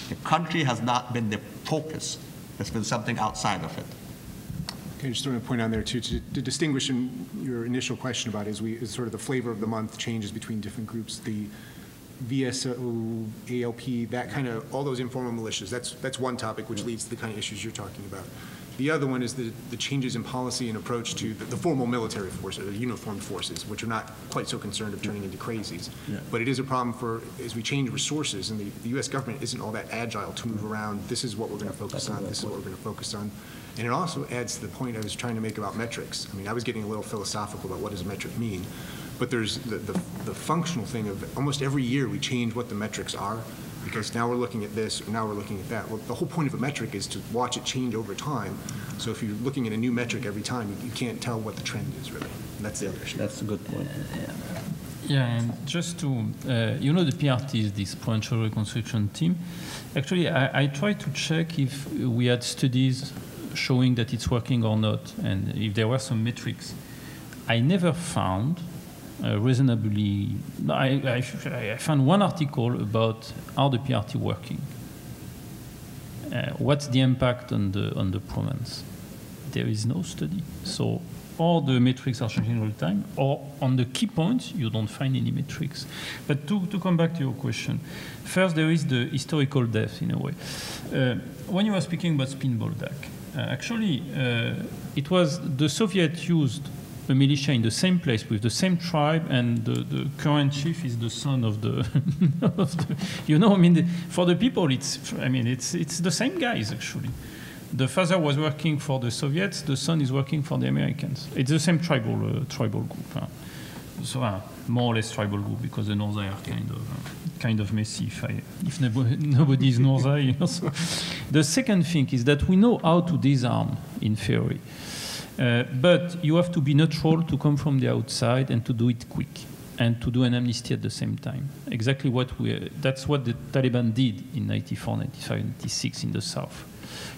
The country has not been the focus, it's been something outside of it. Okay, just want to point on there too, to, to distinguish in your initial question about is we, is sort of the flavor of the month changes between different groups, the VSO, ALP, that kind of, all those informal militias, that's, that's one topic which leads to the kind of issues you're talking about. The other one is the, the changes in policy and approach to the, the formal military forces, the uniformed forces, which are not quite so concerned of turning into crazies. But it is a problem for, as we change resources, and the, the U.S. government isn't all that agile to move around, this is what we're going to focus on, this is what we're going to focus on. And it also adds to the point I was trying to make about metrics. I mean, I was getting a little philosophical about what does a metric mean, but there's the, the, the functional thing of almost every year we change what the metrics are, because now we're looking at this, or now we're looking at that. Well, the whole point of a metric is to watch it change over time. So if you're looking at a new metric every time, you, you can't tell what the trend is really. And that's the other issue. That's a good point. Yeah, and just to, uh, you know, the PRT is this provincial reconstruction team. Actually, I, I tried to check if we had studies showing that it's working or not, and if there were some metrics. I never found uh, reasonably. I, I, I found one article about how the PRT working. Uh, what's the impact on the on the province? there is no study. So all the metrics are changing all the time, or on the key points, you don't find any metrics. But to, to come back to your question, first there is the historical depth in a way. Uh, when you were speaking about Spin Boldak, uh, actually, uh, it was the Soviet used a militia in the same place with the same tribe, and the, the current chief is the son of the, <laughs> of the you know, I mean, the, for the people, it's, I mean, it's, it's the same guys actually. The father was working for the Soviets, the son is working for the Americans. It's the same tribal, uh, tribal group. Huh? So, uh, more or less tribal group because the Norzai are kind of, uh, kind of messy if, I, if nobody <laughs> is Norzai. You know? so the second thing is that we know how to disarm in theory. Uh, but you have to be neutral to come from the outside and to do it quick and to do an amnesty at the same time. Exactly what we, that's what the Taliban did in 94, 95, 96 in the south.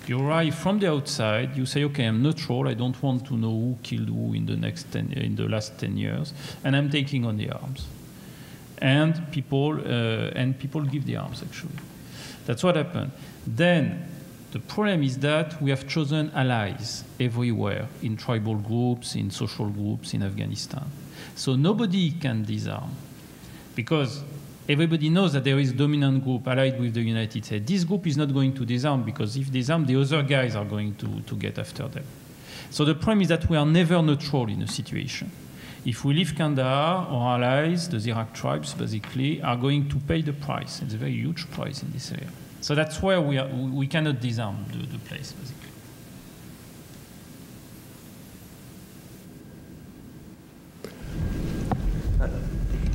You arrive from the outside, you say, okay, I'm neutral, I don't want to know who killed who in the, next 10, in the last 10 years, and I'm taking on the arms. And people, uh, and people give the arms, actually. That's what happened. Then the problem is that we have chosen allies everywhere in tribal groups, in social groups in Afghanistan. So nobody can disarm because everybody knows that there is a dominant group allied with the United States. This group is not going to disarm because if disarm, the other guys are going to, to get after them. So the problem is that we are never neutral in a situation. If we leave Kandahar, our allies, the Iraq tribes basically, are going to pay the price. It's a very huge price in this area. So that's where we, are, we cannot disarm the, the place, basically.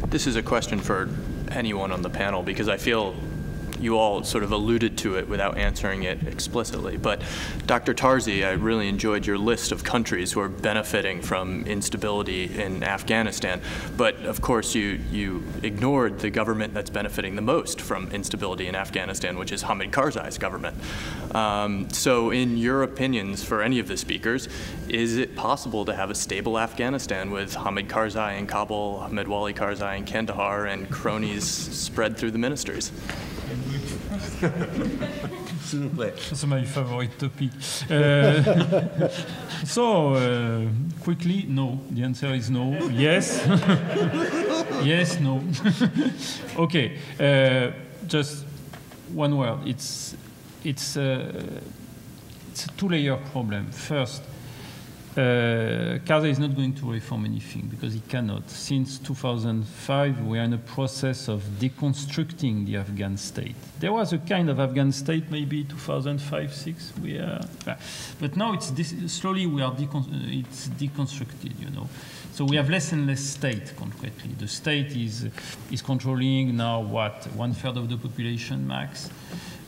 This is a question for anyone on the panel because I feel you all sort of alluded to it without answering it explicitly. But Dr. Tarzi, I really enjoyed your list of countries who are benefiting from instability in Afghanistan. But of course, you, you ignored the government that's benefiting the most from instability in Afghanistan, which is Hamid Karzai's government. Um, so in your opinions for any of the speakers, is it possible to have a stable Afghanistan with Hamid Karzai in Kabul, Ahmed Wali Karzai in Kandahar, and cronies spread through the ministries? That's my favorite topic. Uh, <laughs> so, uh, quickly, no. The answer is no. Yes. <laughs> yes, no. <laughs> okay. Uh, just one word. It's, it's, uh, it's a two-layer problem. First, uh, is not going to reform anything because he cannot. Since 2005, we are in a process of deconstructing the Afghan state. There was a kind of Afghan state maybe 2005, six. We are, but now it's slowly we are decon it's deconstructed. You know, so we have less and less state concretely. The state is is controlling now what one third of the population max.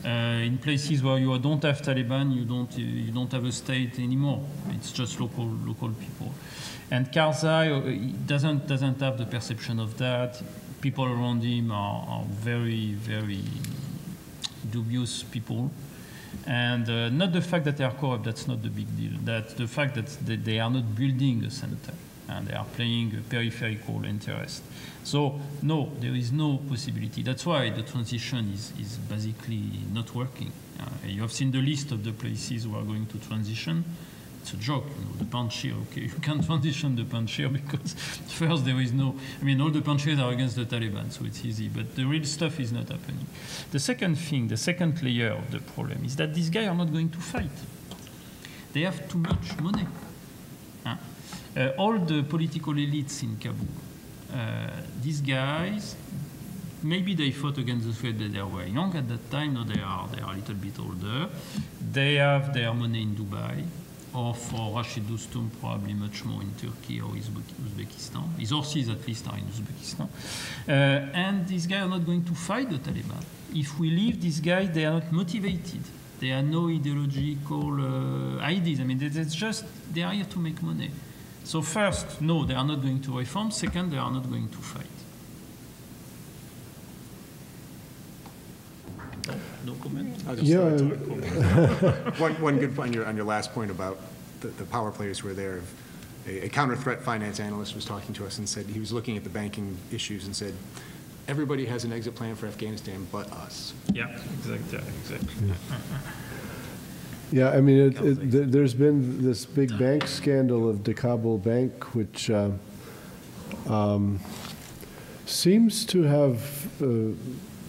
Uh, in places where you don't have Taliban, you don't you don't have a state anymore. It's just local local people. And Karzai uh, doesn't doesn't have the perception of that. People around him are, are very very dubious people. And uh, not the fact that they are corrupt, that's not the big deal. That the fact that they, they are not building a center and they are playing a peripheral interest. So no, there is no possibility. That's why the transition is, is basically not working. Uh, you have seen the list of the places who are going to transition. It's a joke, you know, the Panjshir, okay, <laughs> you can't transition the Panjshir <laughs> because first there is no, I mean, all the Panjshirs are against the Taliban, so it's easy, but the real stuff is not happening. The second thing, the second layer of the problem is that these guys are not going to fight. They have too much money. Uh, all the political elites in Kabul, uh, these guys, maybe they fought against the Soviets that they were young at that time. No, they are they are a little bit older. They have their money in Dubai, or for Rashid Dostum, probably much more in Turkey or Uzbekistan. His horses, at least, are in Uzbekistan. Uh, and these guys are not going to fight the Taliban. If we leave these guys, they are not motivated. They are no ideological uh, ideas. I mean, it's just they are here to make money. So first, no, they are not going to reform. Second, they are not going to fight. No, no comment? Yeah. <laughs> one, one good point on your, on your last point about the, the power players who were there. A, a counter threat finance analyst was talking to us and said he was looking at the banking issues and said, everybody has an exit plan for Afghanistan but us. Yeah, exactly. exactly. <laughs> Yeah, I mean, it- it, there- there's been this big bank scandal of the Kabul Bank, which uh, um, seems to have uh,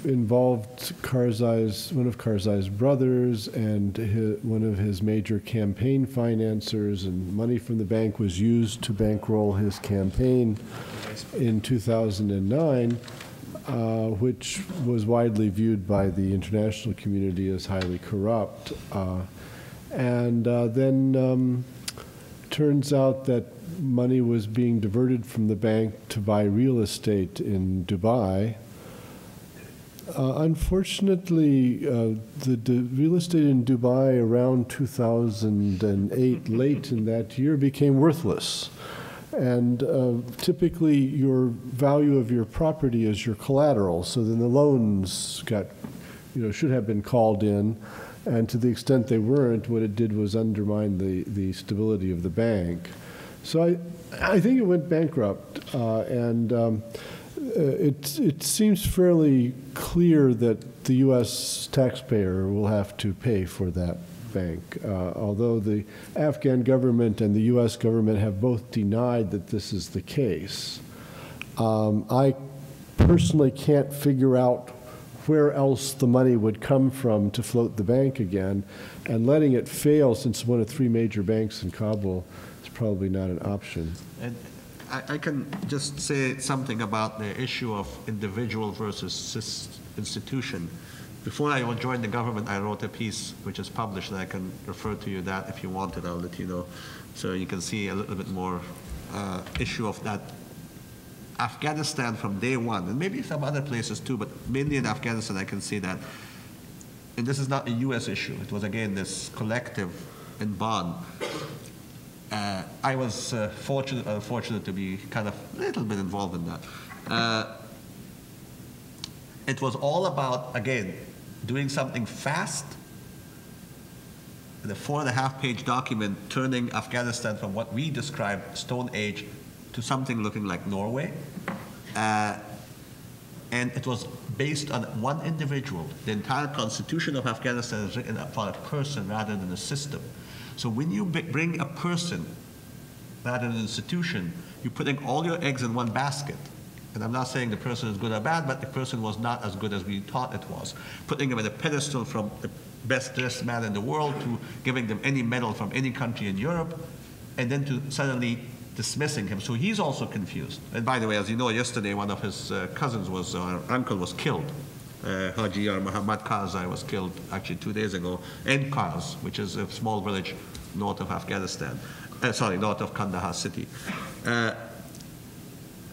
involved Karzai's, one of Karzai's brothers and hi one of his major campaign financiers, and money from the bank was used to bankroll his campaign in 2009, uh, which was widely viewed by the international community as highly corrupt. Uh, and uh, then um, turns out that money was being diverted from the bank to buy real estate in Dubai. Uh, unfortunately, uh, the, real estate in Dubai around 2008, late in that year, became worthless. And uh, typically, your value of your property is your collateral. So then the loans got, you know, should have been called in. And to the extent they weren't, what it did was undermine the, the stability of the bank. So I, I think it went bankrupt. Uh, and um, uh, it, it seems fairly clear that the U.S. taxpayer will have to pay for that bank. Uh, although the Afghan government and the U.S. government have both denied that this is the case. Um, I personally can't figure out where else the money would come from to float the bank again, and letting it fail since one of three major banks in Kabul is probably not an option. And I, I can just say something about the issue of individual versus institution. Before I joined the government, I wrote a piece which is published, and I can refer to you that if you want it, I'll let you know. So you can see a little bit more uh, issue of that. Afghanistan from day one, and maybe some other places too, but mainly in Afghanistan, I can see that. And this is not a U.S. issue. It was again this collective in Bonn. Uh, I was uh, fortunate, uh, fortunate to be kind of a little bit involved in that. Uh, it was all about, again, doing something fast. The four and a half page document turning Afghanistan from what we described Stone Age to something looking like Norway. Uh, and it was based on one individual. The entire constitution of Afghanistan is written for a person rather than a system. So when you bring a person rather than an institution, you're putting all your eggs in one basket. And I'm not saying the person is good or bad, but the person was not as good as we thought it was. Putting him on a pedestal from the best dressed man in the world to giving them any medal from any country in Europe, and then to suddenly dismissing him. So he's also confused. And by the way, as you know, yesterday one of his uh, cousins was, uh, uncle was killed. Uh, Haji Yar Muhammad Karzai was killed actually two days ago in Karz, which is a small village north of Afghanistan. Uh, sorry, north of Kandahar city. Uh,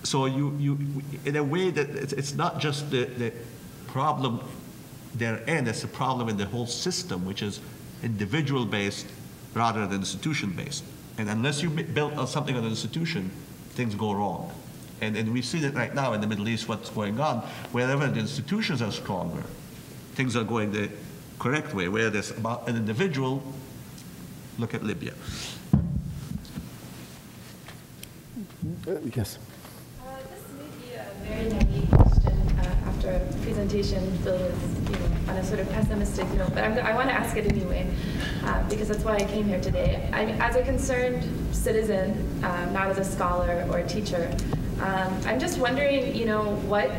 so you, you, in a way that it's, it's not just the, the problem their end, it's a problem in the whole system, which is individual based rather than institution based. And unless you build on something on an institution, things go wrong. And, and we see that right now in the Middle East, what's going on. Wherever the institutions are stronger, things are going the correct way. Where there's about an individual, look at Libya. Uh, Yes. Uh, this may be a very naive question uh, after a presentation filled with, you know, on a sort of pessimistic note, but I'm, I want to ask it anyway uh, because that's why I came here today. I, as a concerned citizen, um, not as a scholar or a teacher, um, I'm just wondering, you know, what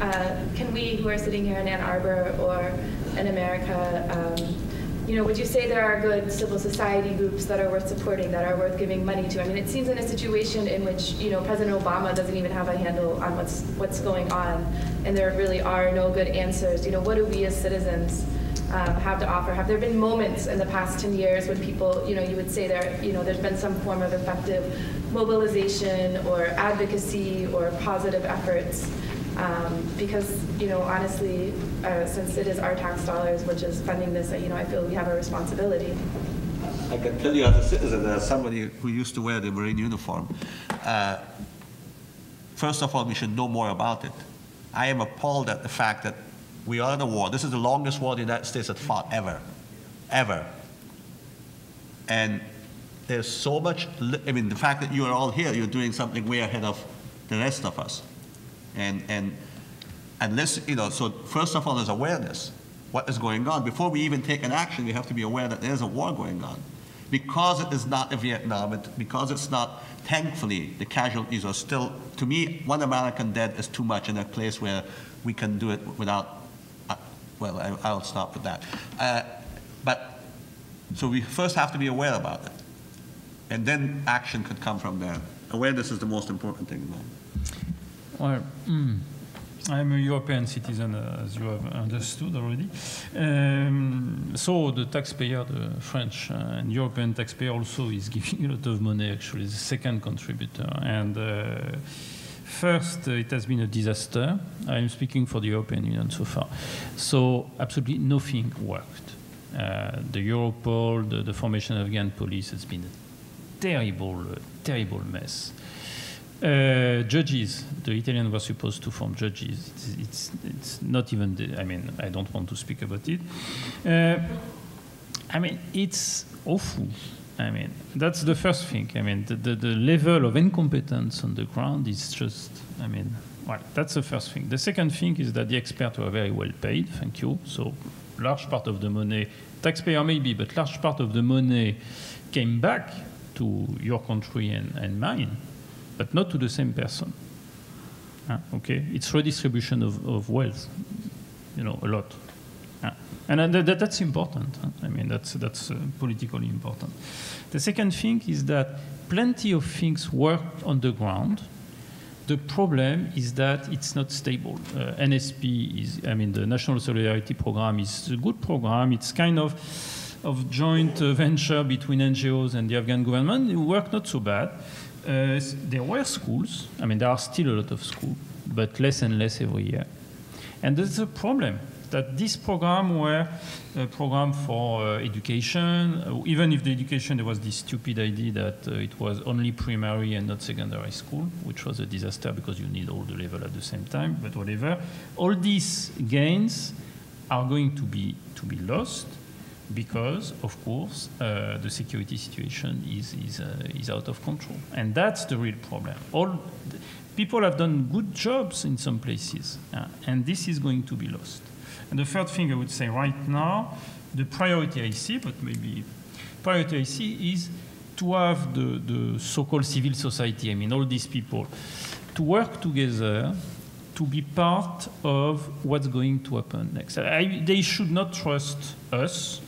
uh, can we who are sitting here in Ann Arbor or in America, um, you know, would you say there are good civil society groups that are worth supporting, that are worth giving money to? I mean, it seems in a situation in which, you know, President Obama doesn't even have a handle on what's what's going on, and there really are no good answers. You know, what do we as citizens um, have to offer? Have there been moments in the past 10 years when people, you know, you would say there, you know, there's been some form of effective mobilization or advocacy or positive efforts? Um, because, you know, honestly, uh, since it is our tax dollars which is funding this, you know, I feel we have a responsibility. I can tell you as a citizen, as somebody who used to wear the Marine uniform, uh, first of all, we should know more about it. I am appalled at the fact that we are in a war. This is the longest war the United States has fought ever, ever. And there's so much, I mean, the fact that you are all here, you're doing something way ahead of the rest of us. And, and unless, you know, so first of all, there's awareness. what is going on. Before we even take an action, we have to be aware that there's a war going on. Because it is not a Vietnam, it, because it's not, thankfully, the casualties are still, to me, one American dead is too much in a place where we can do it without, uh, well, I, I'll stop with that. Uh, but, so we first have to be aware about it. And then action could come from there. Awareness is the most important thing. Well, mm, I'm a European citizen, uh, as you have understood already. Um, so the taxpayer, the French uh, and European taxpayer also is giving a lot of money, actually, the second contributor. And uh, first, uh, it has been a disaster. I'm speaking for the European Union so far. So absolutely nothing worked. Uh, the EUPOL, the, the formation of Afghan police has been a terrible, uh, terrible mess. Uh, judges, the Italian was supposed to form judges. It's, it's, it's not even, the, I mean, I don't want to speak about it. Uh, I mean, it's awful. I mean, that's the first thing. I mean, the, the, the, level of incompetence on the ground is just, I mean, well, that's the first thing. The second thing is that the experts were very well paid, thank you. So, large part of the money, taxpayer maybe, but large part of the money came back to your country and, and mine but not to the same person. Uh, okay, it's redistribution of, of wealth, you know, a lot. Uh, and that, that's important. Huh? I mean, that's, that's uh, politically important. The second thing is that plenty of things work on the ground. The problem is that it's not stable. Uh, NSP is, I mean, the National Solidarity Program is a good program. It's kind of of joint venture between NGOs and the Afghan government. It worked not so bad. Uh, there were schools. I mean, there are still a lot of schools, but less and less every year. And there's a problem that this program were a program for uh, education, uh, even if the education, there was this stupid idea that uh, it was only primary and not secondary school, which was a disaster because you need all the level at the same time, but whatever. All these gains are going to be, to be lost because, of course, uh, the security situation is, is, uh, is out of control. And that's the real problem. All people have done good jobs in some places, uh, and this is going to be lost. And the third thing I would say right now, the priority I see, but maybe priority I see is to have the, the so-called civil society, I mean all these people, to work together to be part of what's going to happen next. I, they should not trust us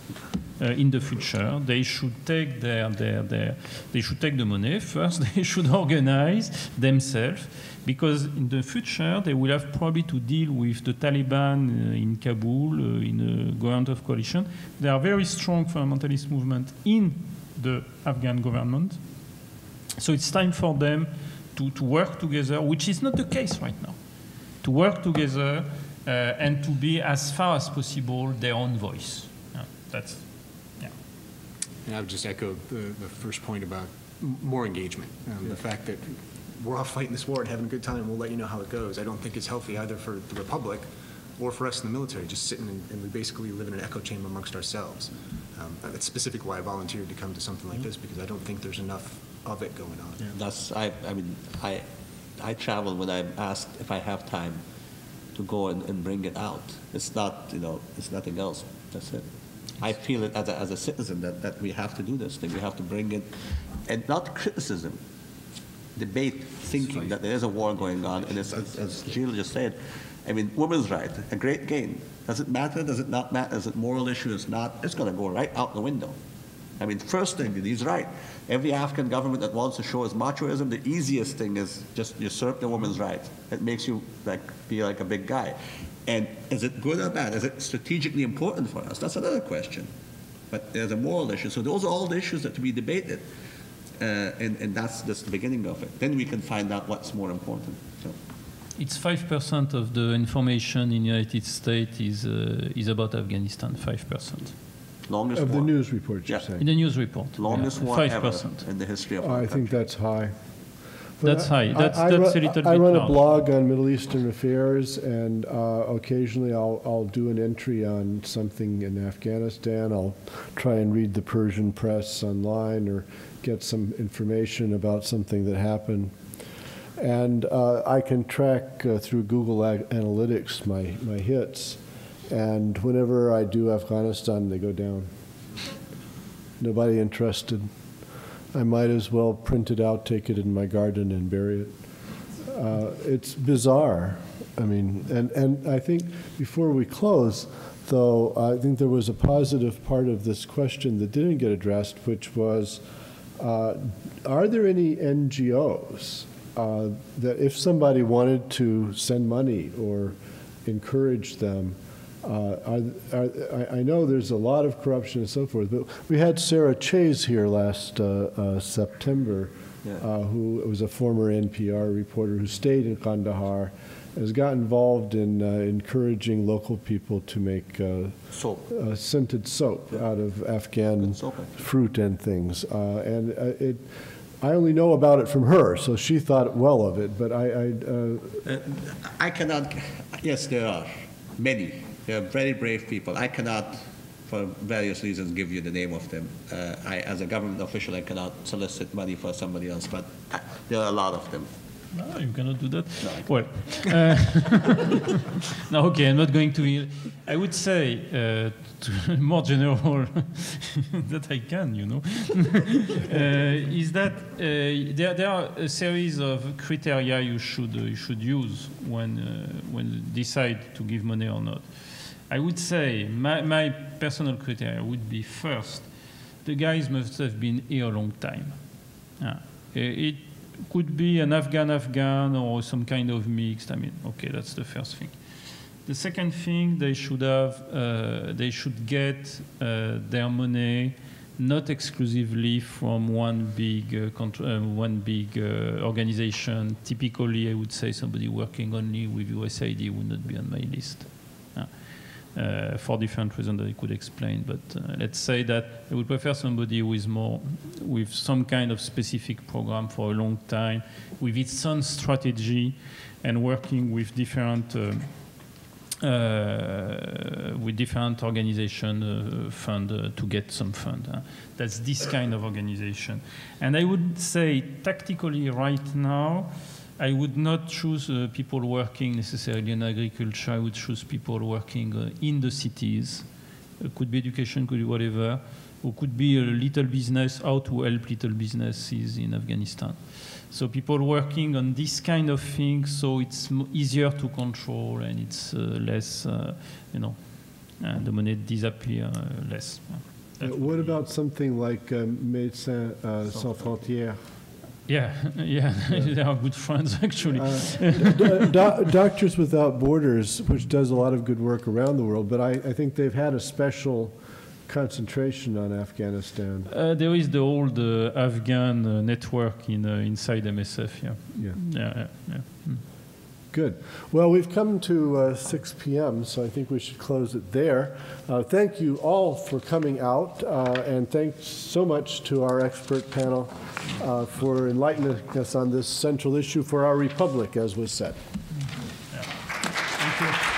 uh, in the future. They should take their, their, their, they should take the money first. <laughs> They should organize themselves because in the future they will have probably to deal with the Taliban uh, in Kabul, uh, in a government of coalition. There are very strong fundamentalist movement in the Afghan government. So it's time for them to, to work together, which is not the case right now to work together uh, and to be as far as possible their own voice. Yeah, that's, yeah. And I would just echo the, the first point about more engagement. Um, yeah. The fact that we're all fighting this war and having a good time, and we'll let you know how it goes. I don't think it's healthy either for the Republic or for us in the military, just sitting and, and we basically live in an echo chamber amongst ourselves. Um, that's specifically why I volunteered to come to something like this because I don't think there's enough of it going on. Yeah. That's I. I mean, I I travel when I'm asked if I have time to go and, and bring it out. It's not, you know, it's nothing else. That's it. I feel it as a, as a citizen that, that we have to do this thing. We have to bring it, and not criticism, debate, thinking that there is a war going on. And as, as Gilles just said, I mean, women's rights, a great gain. Does it matter? Does it not matter? Is it moral issue? It's not. It's going to go right out the window. I mean, first thing, he's right. Every African government that wants to show his machoism, the easiest thing is just usurp the woman's rights. It makes you like feel like a big guy. And is it good or bad? Is it strategically important for us? That's another question. But there's a moral issue. So those are all the issues that to be debated. Uh, and, and that's just the beginning of it. Then we can find out what's more important. So. It's 5% of the information in the United States is, uh, is about Afghanistan, 5%. Longest Of the war. news report, you're Yeah. saying? In the news report. Longest yeah, war 5%. ever in the history of Oh, our I think country. that's high. But That's high. That's- I that's run- a little I bit run a large. blog on Middle Eastern affairs, and uh, occasionally I'll, I'll do an entry on something in Afghanistan. I'll try and read the Persian press online or get some information about something that happened. And uh, I can track uh, through Google Ag- Analytics my, my hits. And whenever I do Afghanistan, they go down. Nobody interested. I might as well print it out, take it in my garden, and bury it. Uh, it's bizarre. I mean, and, and I think before we close, though, I think there was a positive part of this question that didn't get addressed, which was uh, are there any NGOs uh, that if somebody wanted to send money or encourage them, uh, are, are, I- I know there's a lot of corruption and so forth, but we had Sarah Chayes here last uh, uh, September, uh, who was a former NPR reporter who stayed in Kandahar, has got involved in uh, encouraging local people to make uh, Soap. uh, scented soap out of Afghan soap. fruit and things. Uh, And uh, it, I only know about it from her, so she thought well of it, but I, I, uh, Uh, I cannot, yes, there are many. They are very brave people. I cannot, for various reasons, give you the name of them. Uh, I, as a government official, I cannot solicit money for somebody else, but uh, there are a lot of them. No, you cannot do that. No, Well, uh, <laughs> no, okay, I'm not going to. I would say, uh, to <laughs> more general, <laughs> that I can, you know, uh, is that uh, there, there are a series of criteria you should uh, you should use when uh, when you decide to give money or not. I would say my, my personal criteria would be first, the guys must have been here a long time. Yeah. It could be an Afghan Afghan or some kind of mixed. I mean, okay, that's the first thing. The second thing, they should have, uh, they should get uh, their money not exclusively from one big, uh, uh, one big uh, organization. Typically, I would say somebody working only with USAID would not be on my list. Uh, for different reasons that I could explain, but uh, let's say that I would prefer somebody with more, with some kind of specific program for a long time, with its own strategy, and working with different uh, uh, with different organization uh, fund uh, to get some fund. That's this kind of organization. And I would say tactically right now, I would not choose uh, people working necessarily in agriculture. I would choose people working uh, in the cities. It could be education, could be whatever, or could be a little business, how to help little businesses in Afghanistan. So people working on this kind of thing, so it's easier to control and it's uh, less, uh, you know, the money disappear uh, less. uh, what about something like um, Médecins Sans Frontières? <laughs> Yeah, yeah, <laughs> they are good friends <laughs> actually. Uh, Do- do- Doctors Without Borders, which does a lot of good work around the world, but I, I think they've had a special concentration on Afghanistan. Uh, there is the old uh, Afghan uh, network in, uh, inside MSF, yeah. Yeah. Yeah, yeah, yeah. Mm. Good. Well, we've come to uh, 6 p.m., so I think we should close it there. Uh, thank you all for coming out, uh, and thanks so much to our expert panel uh, for enlightening us on this central issue for our republic, as was said. Yeah. Thank you.